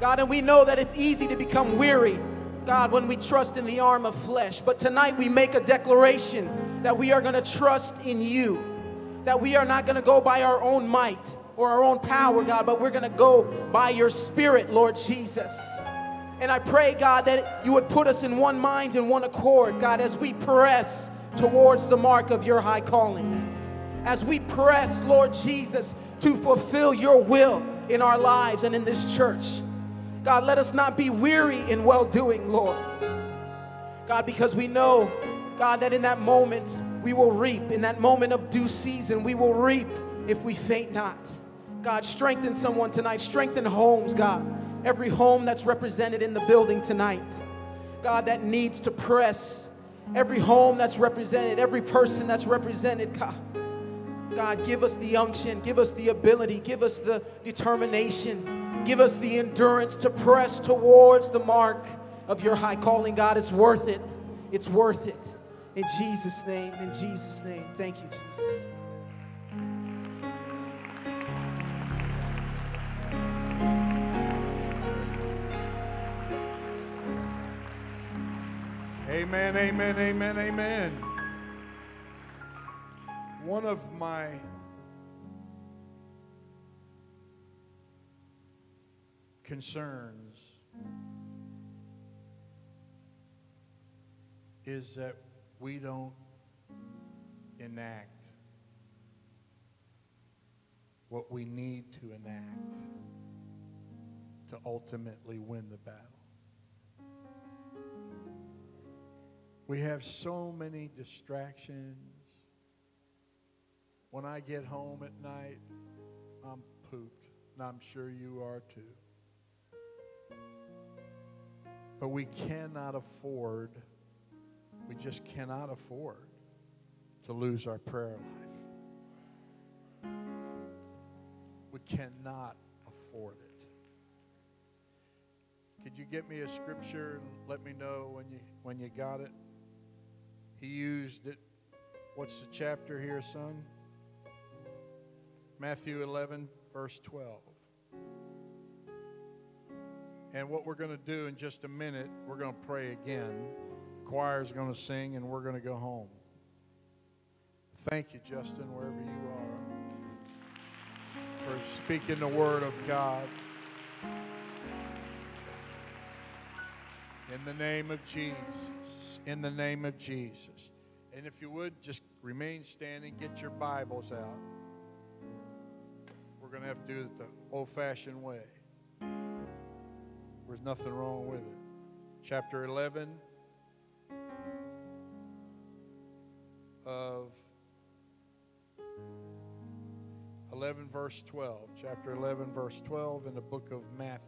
God, and we know that it's easy to become weary God, when we trust in the arm of flesh. But tonight we make a declaration that we are going to trust in you, that we are not going to go by our own might or our own power, God, but we're going to go by your spirit, Lord Jesus. And I pray, God, that you would put us in one mind and one accord, God, as we press towards the mark of your high calling. As we press, Lord Jesus, to fulfill your will in our lives and in this church. God, let us not be weary in well doing, Lord. God, because we know, God, that in that moment we will reap. In that moment of due season, we will reap if we faint not. God, strengthen someone tonight. Strengthen homes, God. Every home that's represented in the building tonight. God, that needs to press. Every home that's represented, every person that's represented, God. God, give us the unction, give us the ability, give us the determination Give us the endurance to press towards the mark of your high calling, God. It's worth it. It's worth it. In Jesus' name, in Jesus' name. Thank you, Jesus. Amen, amen, amen, amen. One of my concerns is that we don't enact what we need to enact to ultimately win the battle. We have so many distractions. When I get home at night, I'm pooped, and I'm sure you are too. But we cannot afford, we just cannot afford to lose our prayer life. We cannot afford it. Could you get me a scripture and let me know when you when you got it? He used it. What's the chapter here, son? Matthew 11, verse 12. And what we're going to do in just a minute, we're going to pray again. Choir's going to sing, and we're going to go home. Thank you, Justin, wherever you are, for speaking the word of God. In the name of Jesus. In the name of Jesus. And if you would, just remain standing, get your Bibles out. We're going to have to do it the old fashioned way. There's nothing wrong with it. Chapter 11 of 11, verse 12. Chapter 11, verse 12 in the book of Matthew.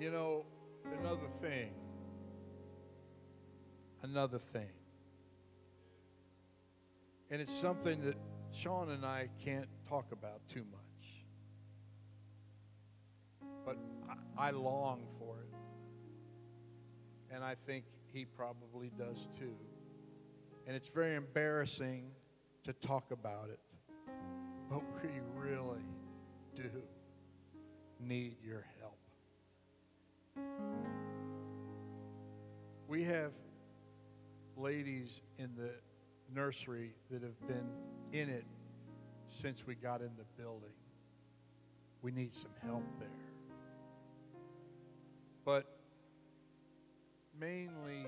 You know, another thing. Another thing. And it's something that Sean and I can't talk about too much. But I, I long for it. And I think he probably does too. And it's very embarrassing to talk about it. But we really do need your help. We have ladies in the nursery that have been in it since we got in the building. We need some help there. But mainly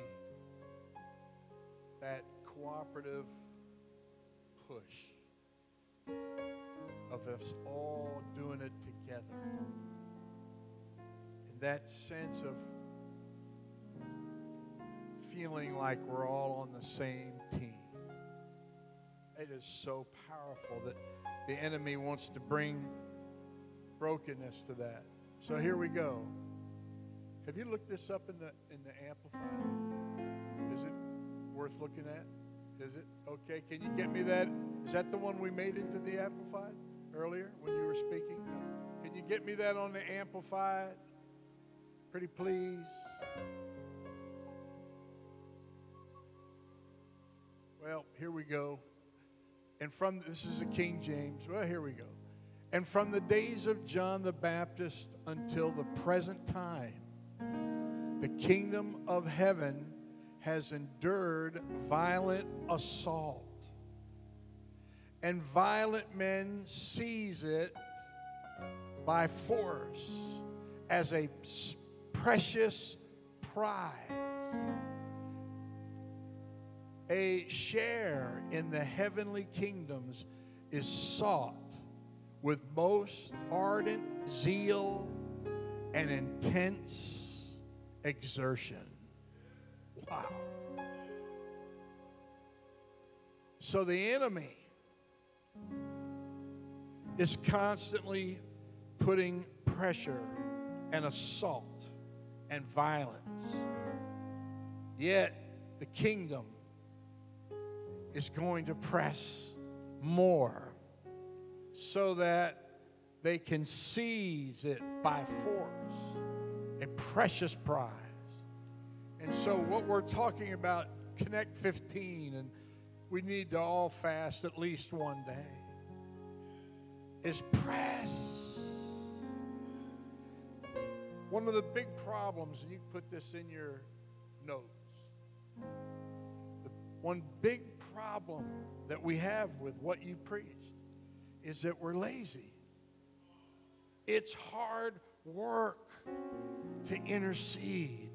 that cooperative push of us all doing it together. And that sense of feeling like we're all on the same team. It is so powerful that the enemy wants to bring brokenness to that. So here we go. Have you looked this up in the in the amplifier? Is it worth looking at? Is it okay? Can you get me that? Is that the one we made into the amplified earlier when you were speaking? Can you get me that on the amplified? Pretty please. Well, here we go. And from this is a King James. Well, here we go. And from the days of John the Baptist until the present time, the kingdom of heaven has endured violent assault. And violent men seize it by force as a precious prize a share in the heavenly kingdoms is sought with most ardent zeal and intense exertion. Wow. So the enemy is constantly putting pressure and assault and violence. Yet the kingdom is going to press more so that they can seize it by force, a precious prize. And so, what we're talking about, Connect 15, and we need to all fast at least one day, is press. One of the big problems, and you put this in your notes, one big problem that we have with what you preached is that we're lazy. It's hard work to intercede.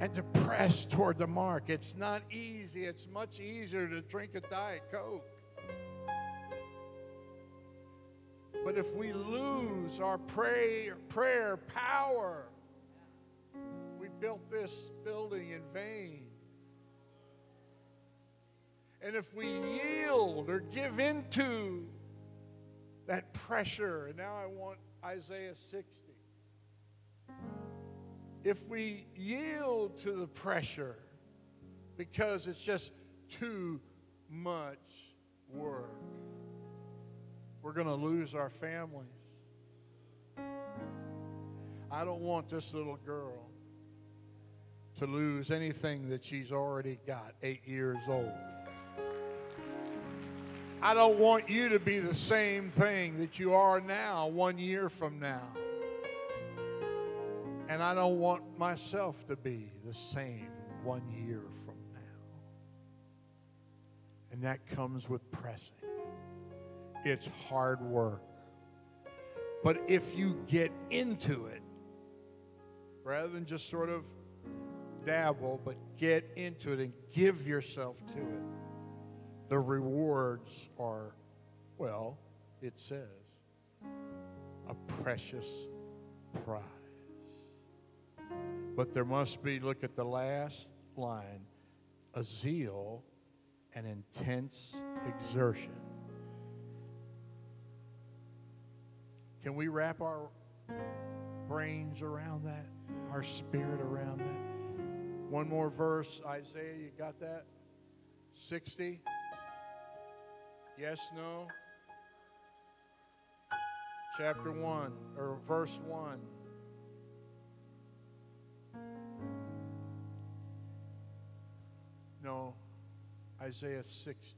and to press toward the mark. It's not easy. It's much easier to drink a Diet Coke. But if we lose our prayer, prayer power, we built this building in vain. And if we yield or give into that pressure, and now I want Isaiah 60. If we yield to the pressure because it's just too much work, we're going to lose our families. I don't want this little girl to lose anything that she's already got, eight years old. I don't want you to be the same thing that you are now, one year from now. And I don't want myself to be the same one year from now. And that comes with pressing. It's hard work. But if you get into it, rather than just sort of dabble, but get into it and give yourself to it, the rewards are, well, it says, a precious prize. But there must be, look at the last line, a zeal and intense exertion. Can we wrap our brains around that, our spirit around that? One more verse, Isaiah, you got that? 60? Yes, no? Chapter 1, or verse 1. No, Isaiah 60.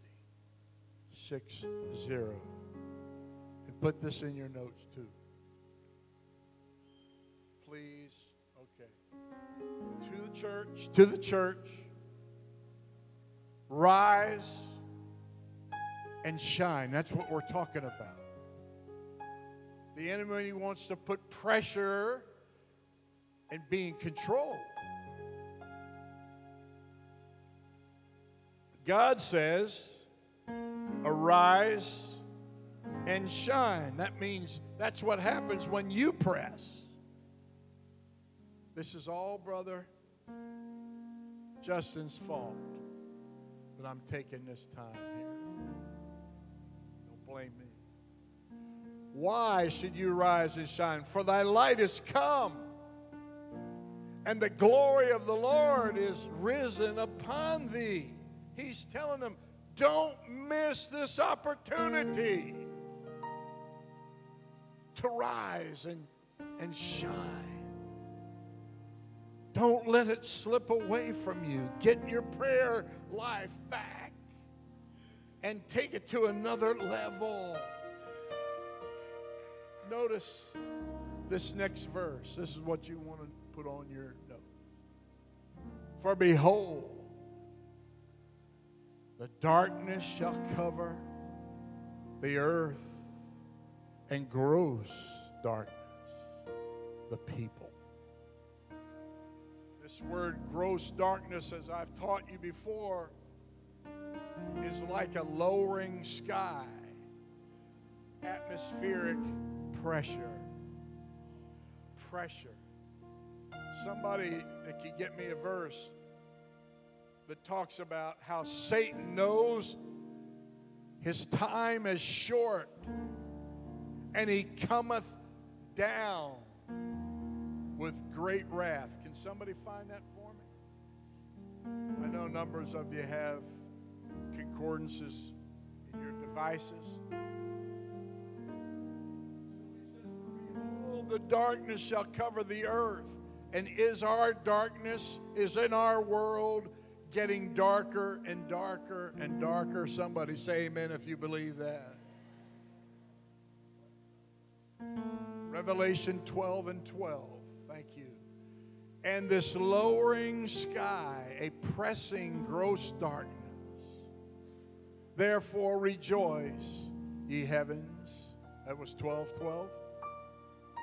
6 0. And put this in your notes too. Please. Okay. To the church, to the church, rise and shine. That's what we're talking about. The enemy wants to put pressure and be in control. God says, arise and shine. That means that's what happens when you press. This is all, brother, Justin's fault that I'm taking this time here. Why should you rise and shine? For thy light is come, and the glory of the Lord is risen upon thee. He's telling them, don't miss this opportunity to rise and, and shine. Don't let it slip away from you. Get your prayer life back and take it to another level. Notice this next verse. This is what you want to put on your note. For behold, the darkness shall cover the earth, and gross darkness the people. This word gross darkness, as I've taught you before, is like a lowering sky, atmospheric pressure. Pressure. Somebody that can get me a verse that talks about how Satan knows his time is short and he cometh down with great wrath. Can somebody find that for me? I know numbers of you have concordances in your devices. The darkness shall cover the earth. And is our darkness, is in our world getting darker and darker and darker? Somebody say amen if you believe that. Revelation 12 and 12. Thank you. And this lowering sky, a pressing gross darkness. Therefore rejoice, ye heavens. That was 12 12.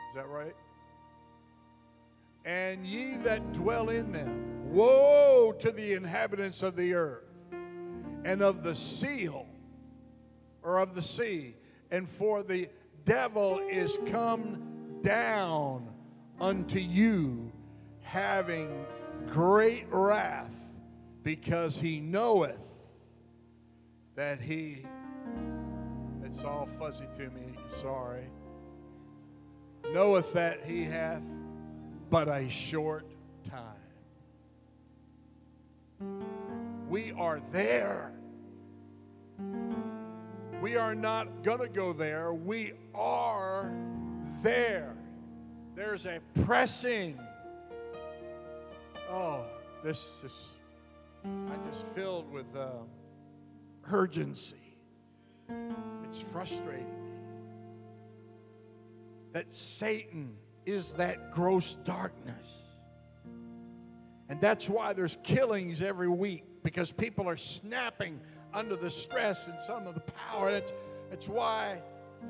Is that right? And ye that dwell in them, Woe to the inhabitants of the earth and of the seal or of the sea, and for the devil is come down unto you, having great wrath, because he knoweth that he. It's all fuzzy to me, sorry. Knoweth that he hath but a short time. We are there. We are not going to go there. We are there. There's a pressing. Oh, this is, I'm just filled with uh, urgency. It's frustrating that Satan is that gross darkness. And that's why there's killings every week because people are snapping under the stress and some of the power. It's, it's why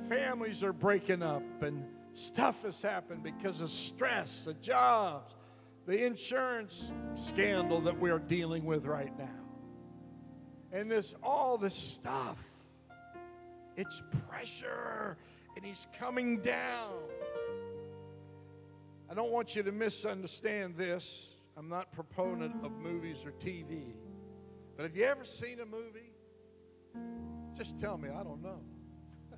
families are breaking up and stuff has happened because of stress, the jobs, the insurance scandal that we're dealing with right now. And this all this stuff. It's pressure and he's coming down. I don't want you to misunderstand this. I'm not proponent of movies or TV. But have you ever seen a movie? Just tell me, I don't know.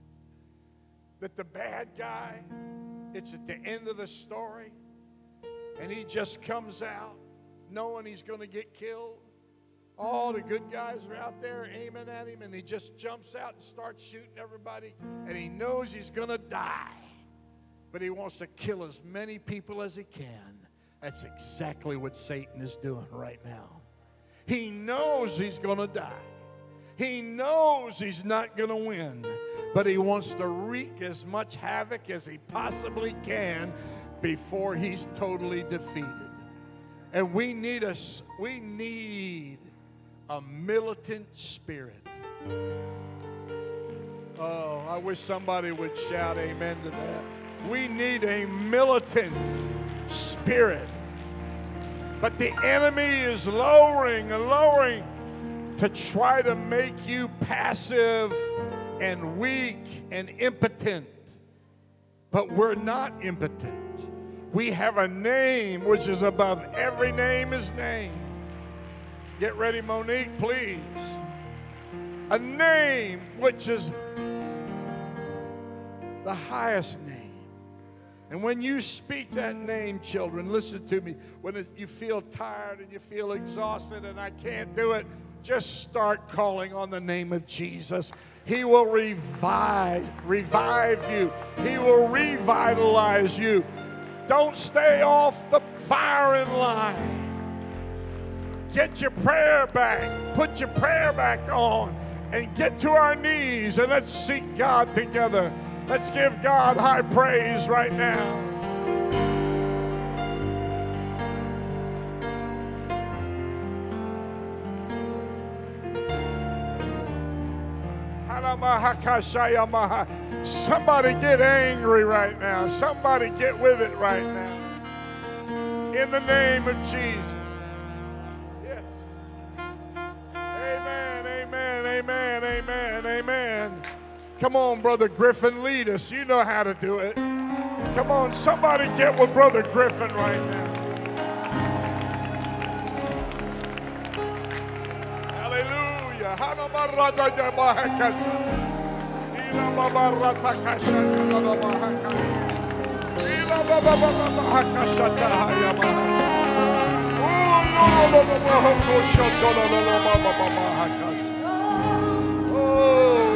that the bad guy, it's at the end of the story, and he just comes out knowing he's going to get killed. All the good guys are out there aiming at him, and he just jumps out and starts shooting everybody, and he knows he's going to die but he wants to kill as many people as he can. That's exactly what Satan is doing right now. He knows he's going to die. He knows he's not going to win, but he wants to wreak as much havoc as he possibly can before he's totally defeated. And we need a we need a militant spirit. Oh, I wish somebody would shout amen to that. We need a militant spirit. But the enemy is lowering and lowering to try to make you passive and weak and impotent. But we're not impotent. We have a name which is above every name is name. Get ready, Monique, please. A name which is the highest name. And when you speak that name, children, listen to me. When you feel tired and you feel exhausted and I can't do it, just start calling on the name of Jesus. He will revive, revive you. He will revitalize you. Don't stay off the firing line. Get your prayer back. Put your prayer back on and get to our knees and let's seek God together. Let's give God high praise right now. Somebody get angry right now. Somebody get with it right now. In the name of Jesus. Amen, amen, amen. Come on, Brother Griffin, lead us. You know how to do it. Come on, somebody get with Brother Griffin right now. Hallelujah. Oh,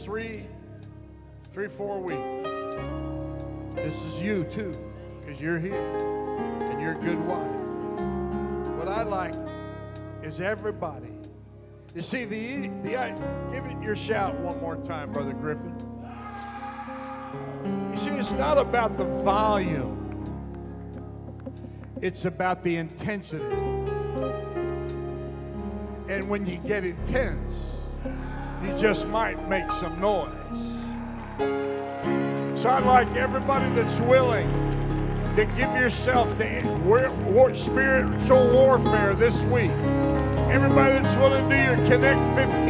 three, three, four weeks. This is you too, because you're here and you're a good wife. What I like is everybody. You see, the, the uh, give it your shout one more time, Brother Griffin. You see, it's not about the volume, it's about the intensity. And when you get intense, you just might make some noise. So I'd like everybody that's willing to give yourself to spiritual warfare this week. Everybody that's willing to do your Connect 15.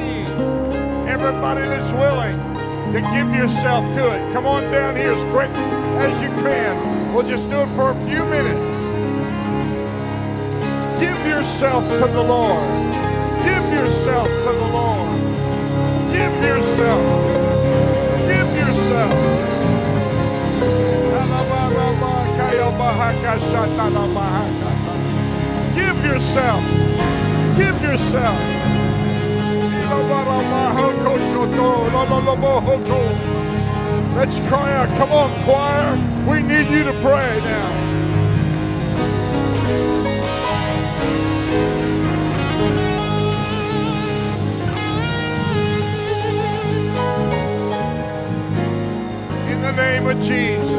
Everybody that's willing to give yourself to it. Come on down here as quick as you can. We'll just do it for a few minutes. Give yourself to the Lord. Give yourself to the Lord. Give yourself. Give yourself. Give yourself. Give yourself. Let's cry out. Come on, choir. We need you to pray now. The name of Jesus.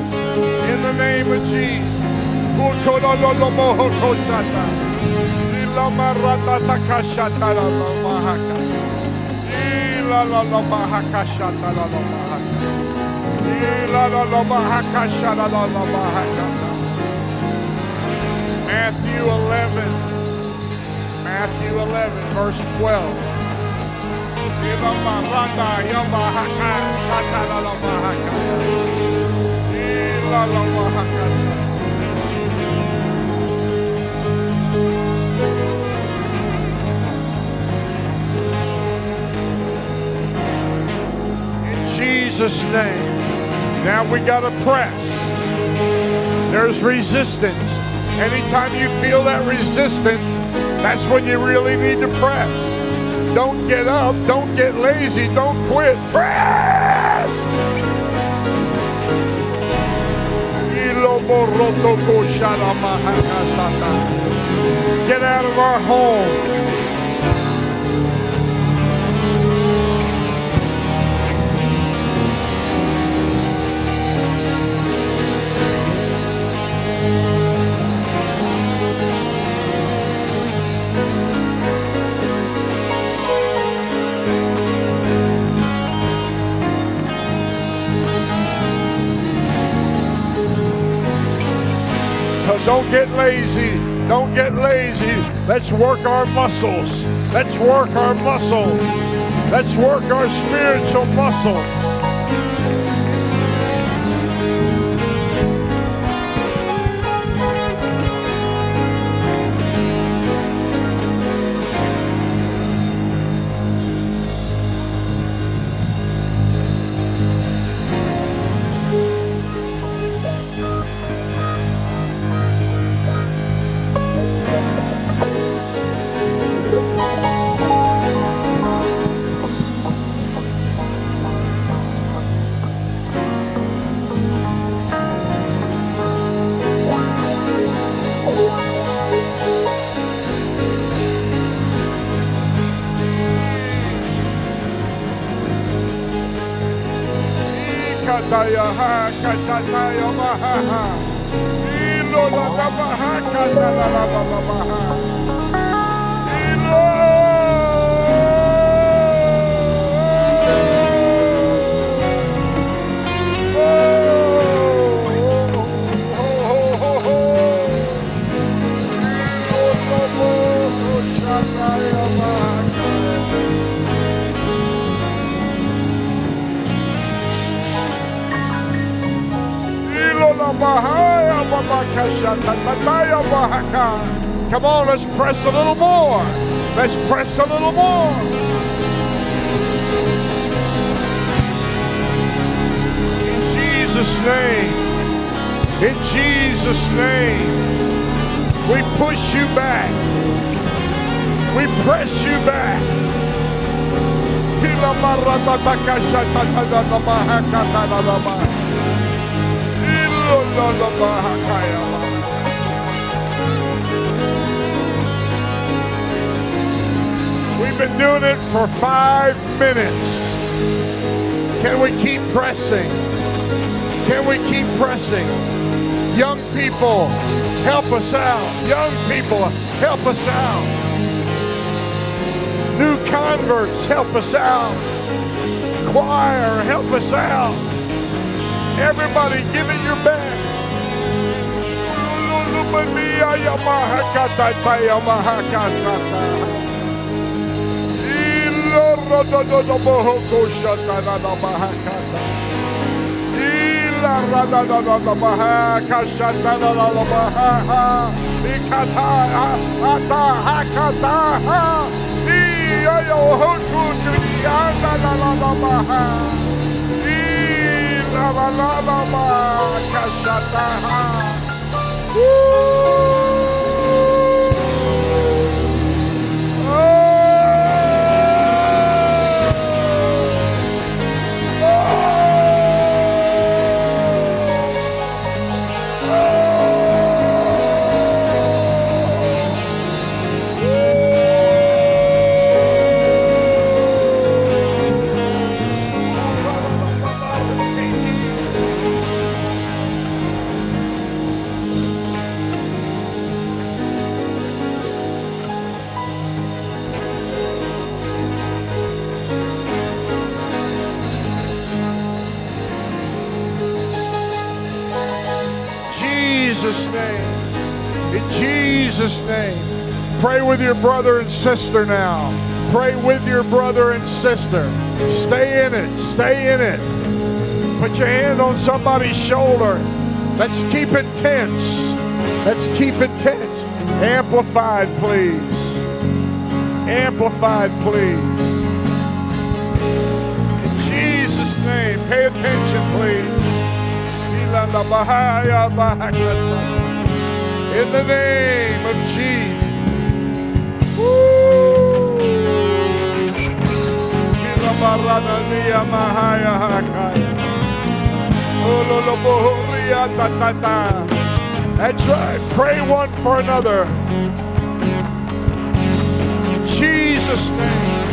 In the name of Jesus. Matthew 11. Matthew 11, verse 12. In Jesus' name. Now we got to press. There's resistance. Anytime you feel that resistance, that's when you really need to press. Don't get up. Don't get lazy. Don't quit. Press! Get out of our homes. Don't get lazy. Don't get lazy. Let's work our muscles. Let's work our muscles. Let's work our spiritual muscle. La la maha katala la la la maha ilo Come on, let's press a little more. Let's press a little more. In Jesus' name. In Jesus' name. We push you back. We press you back. We've been doing it for five minutes. Can we keep pressing? Can we keep pressing? Young people, help us out. Young people, help us out. New converts, help us out. Choir, help us out. Everybody, give it your best. La la la Jesus' name. Pray with your brother and sister now. Pray with your brother and sister. Stay in it. Stay in it. Put your hand on somebody's shoulder. Let's keep it tense. Let's keep it tense. Amplified, please. Amplified, please. In Jesus' name. Pay attention, please. In the name of Jesus. That's right. Pray one for another. In Jesus' name.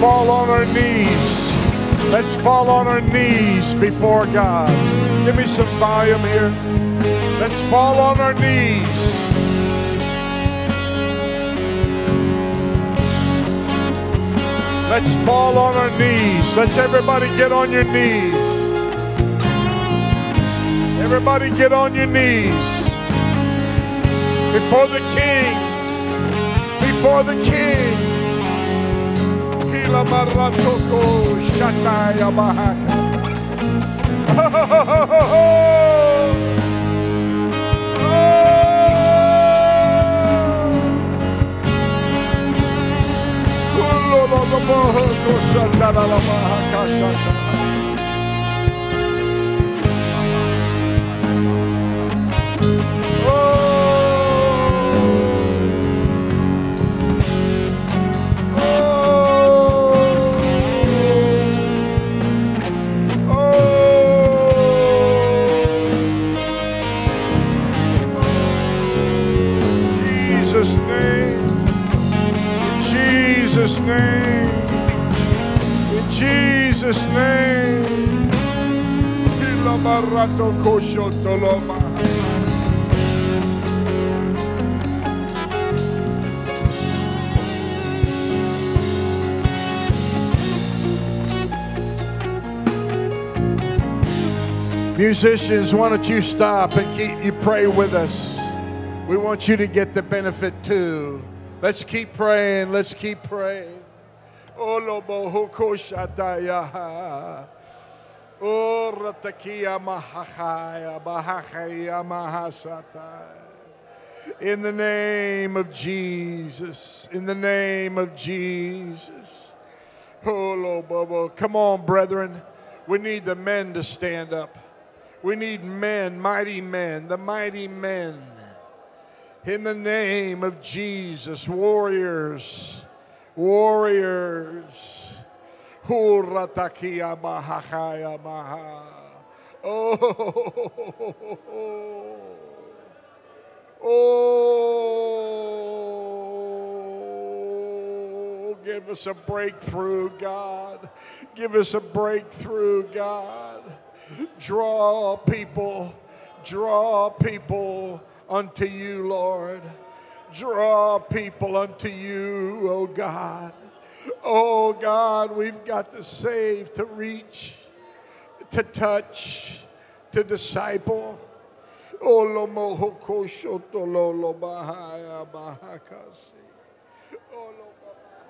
Fall on our knees. Let's fall on our knees before God. Give me some volume here. Let's fall on our knees. Let's fall on our knees. Let's everybody get on your knees. Everybody get on your knees. Before the King. Before the King. Hila maratoko shataya bahaka. Jesus' Jesus' name. Musicians, why don't you stop and keep you pray with us? We want you to get the benefit too Let's keep praying. Let's keep praying. In the name of Jesus. In the name of Jesus. Olobobo. Come on, brethren. We need the men to stand up. We need men, mighty men, the mighty men. In the name of Jesus, warriors, warriors. Oh, oh, give us a breakthrough, God. Give us a breakthrough, God. Draw people, draw people unto you, Lord. Draw people unto you, oh God. Oh God, we've got to save, to reach, to touch, to disciple. Oh, lo mohoko shoto lo lo bahaya bahakasi. Oh, lo bahakasi.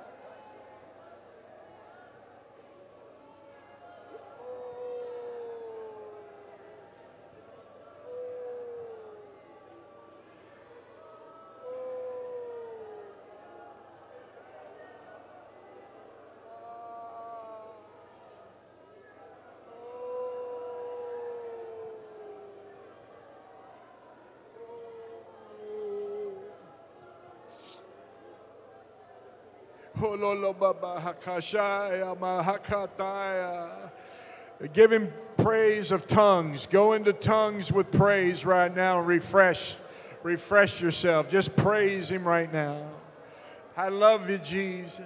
Give him praise of tongues. Go into tongues with praise right now refresh. Refresh yourself. Just praise him right now. I love you, Jesus.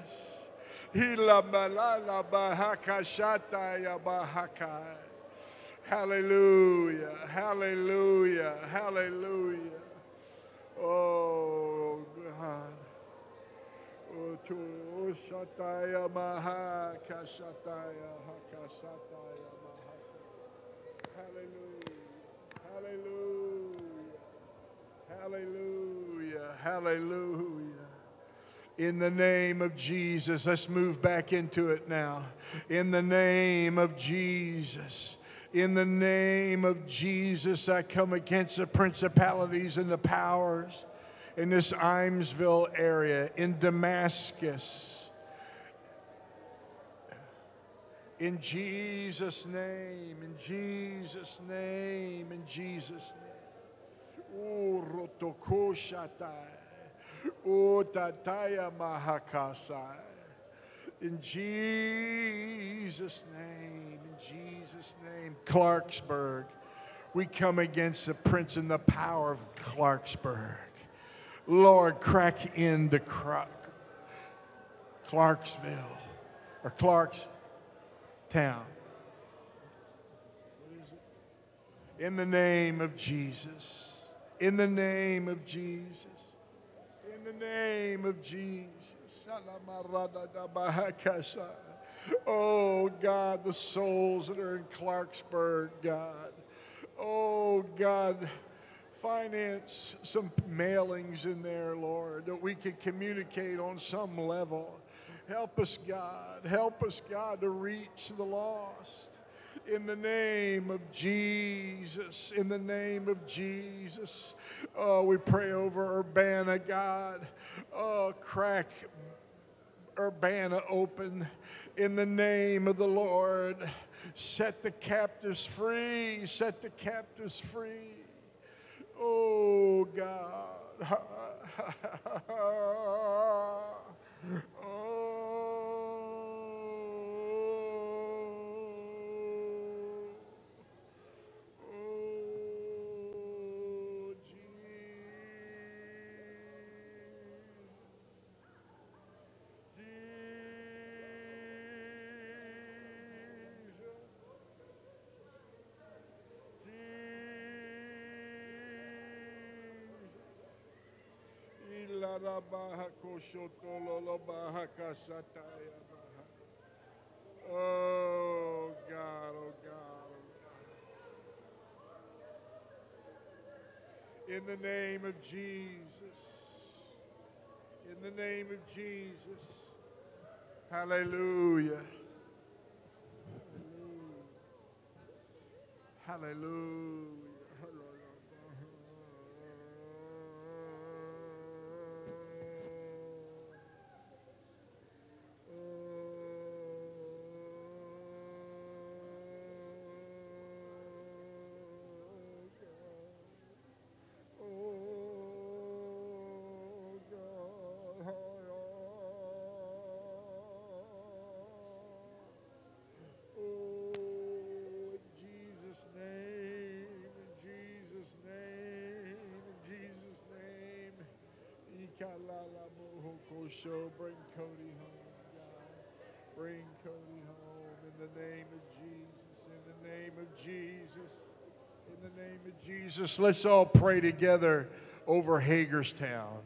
Hallelujah. Hallelujah. Hallelujah. Oh, God. Oh, shataya maha, kashataya, hakashataya maha. Hallelujah. Hallelujah. Hallelujah. Hallelujah. In the name of Jesus, let's move back into it now. In the name of Jesus. In the name of Jesus, I come against the principalities and the powers in this Ijamsville area, in Damascus. In Jesus' name, in Jesus' name, in Jesus' name. Ooh, rotokoshatai. Ooh, tataya mahakasai. In Jesus' name, in Jesus' name, Clarksburg, we come against the prince and the power of Clarksburg. Lord, crack into Clarksville or Clarkstown. In the name of Jesus. In the name of Jesus. In the name of Jesus. Oh God, the souls that are in Clarksburg, God. Oh God, finance some mailings in there, Lord, that we can communicate on some level. Help us, God. Help us, God, to reach the lost. In the name of Jesus, in the name of Jesus. Oh, we pray over Urbana, God. Oh, crack Urbana open in the name of the Lord. Set the captives free. Set the captives free. Oh, God. Oh. Oh, Oh God, oh God, oh God. In the name of Jesus. In the name of Jesus. Hallelujah. Hallelujah. Ikalalamohokosho. Bring Cody home, God. Bring Cody home in the name of Jesus, in the name of Jesus, in the name of Jesus. Let's all pray together over Hagerstown.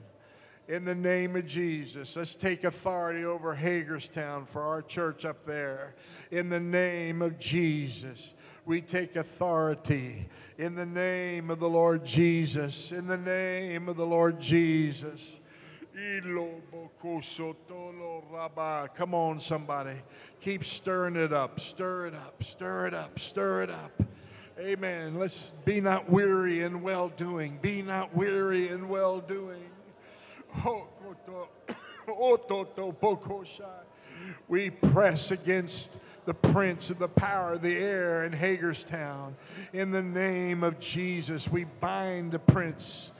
In the name of Jesus, let's take authority over Hagerstown for our church up there. In the name of Jesus, we take authority. In the name of the Lord Jesus, in the name of the Lord Jesus. Come on, somebody. Keep stirring it up, stir it up, stir it up, stir it up. Amen. Let's be not weary in well doing. Be not weary in well doing. We press against the prince of the power of the air in Hagerstown. In the name of Jesus, we bind the prince.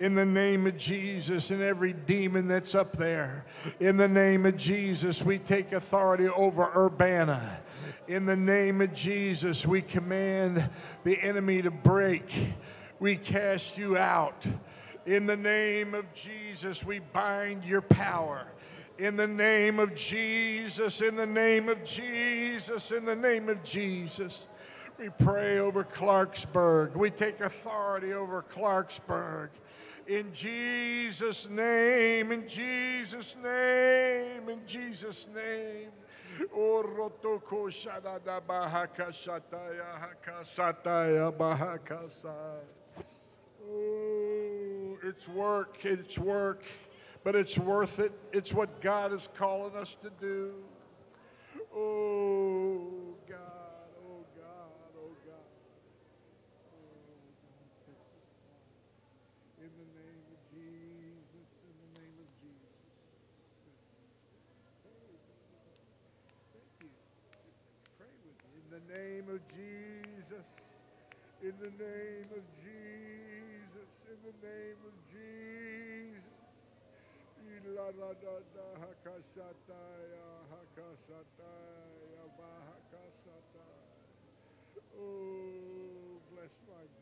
In the name of Jesus and every demon that's up there. In the name of Jesus, we take authority over Urbana. In the name of Jesus, we command the enemy to break. We cast you out. In the name of Jesus, we bind your power. In the name of Jesus, in the name of Jesus, in the name of Jesus. We pray over Clarksburg. We take authority over Clarksburg. In Jesus' name, in Jesus' name, in Jesus' name. Oh, bahaka sataya bahaka. Oh, it's work, it's work, but it's worth it. It's what God is calling us to do. Oh, oh, God, oh, God. In the name of Jesus, in the name of Jesus. Thank you. Pray with me. In the name of Jesus. In the name of Jesus. In the name of Jesus. Oh, bless my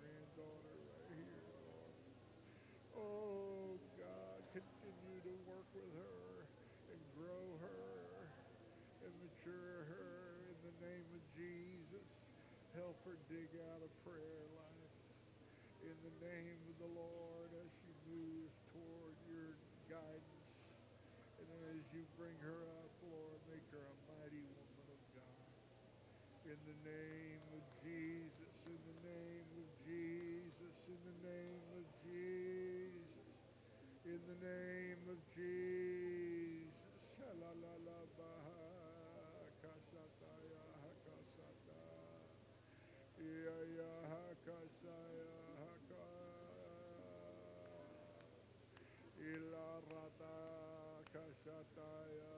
Help her dig out a prayer life in the name of the Lord as she moves toward your guidance. And as you bring her up, Lord, make her a mighty woman of God. In the name of Jesus, in the name of Jesus, in the name of Jesus, in the name of Jesus. Shalalalabaha, kasataya, hakasata. Ya, ya, hakasaya, haka. Ilarata, kasataya,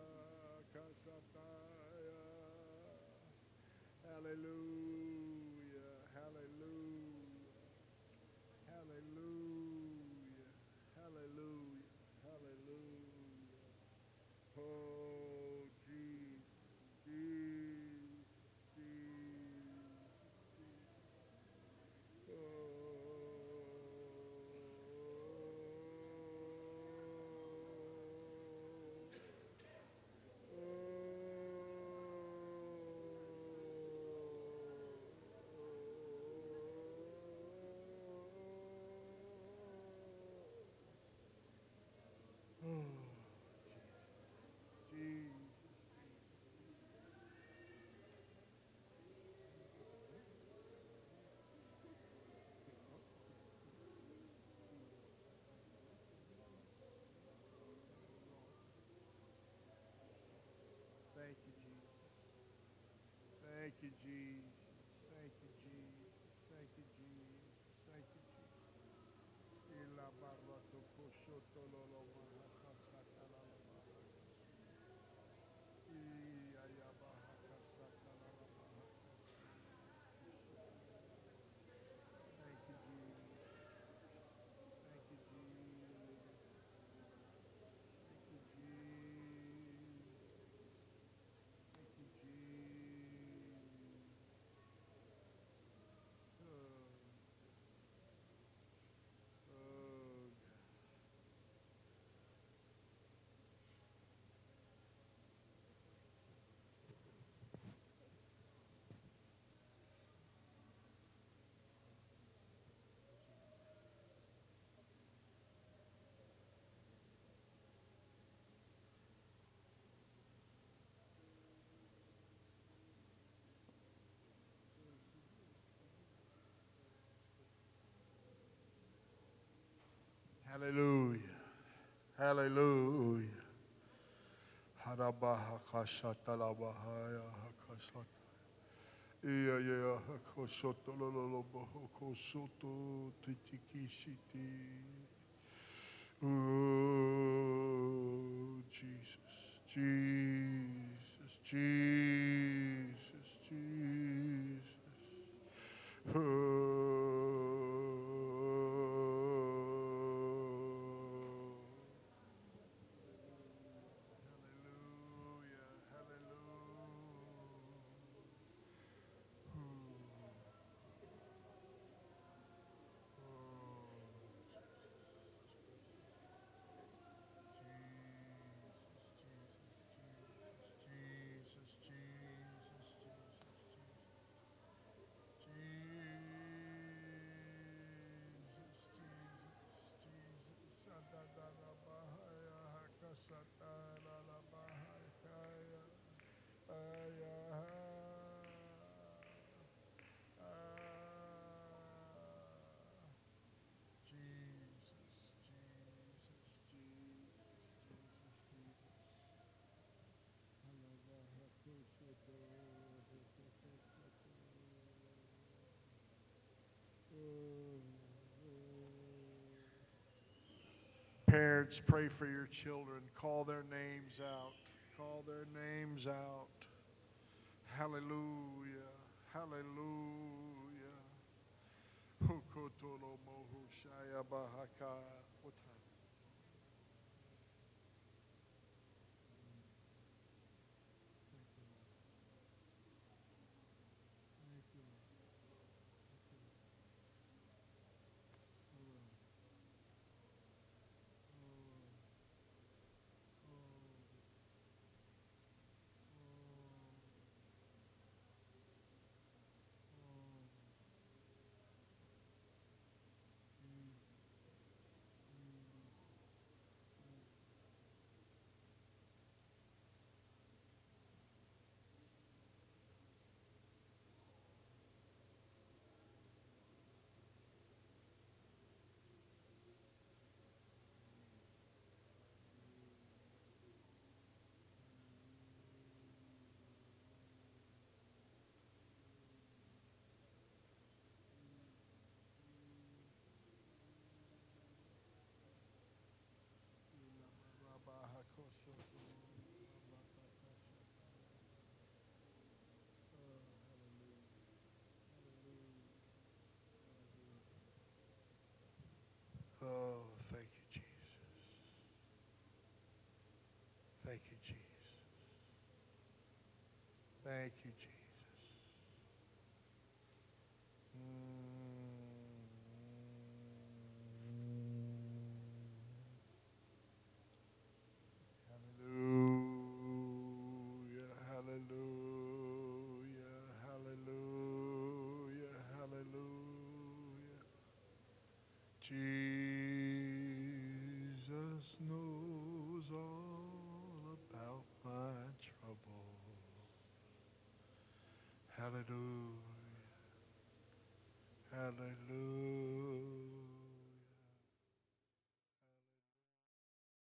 kasataya. Hallelujah, hallelujah, hallelujah, hallelujah, hallelujah. Oh, Jesus, Jesus, Jesus. Oh. you, Jesus. Thank you, Jesus. Thank you, Jesus. Thank you, Jesus. Ila lolo mahaka sakala la mahaka. Iya ya bahaka sakala la mahaka. Thank you, Jesus. Thank you, Jesus. Thank you, Jesus. Thank you, Jesus. Oh. Oh, God. Hallelujah. Hallelujah. Harabaha kashatalabahaya hakasata. Iya ya hakosoto lololobo hakosoto titikishiti. Oh, Jesus, Jesus, Jesus, Jesus. Oh. Parents, pray for your children. Call their names out. Call their names out. Hallelujah. Hallelujah. What time? Oh, thank you, Jesus. Thank you, Jesus. Thank you, Jesus.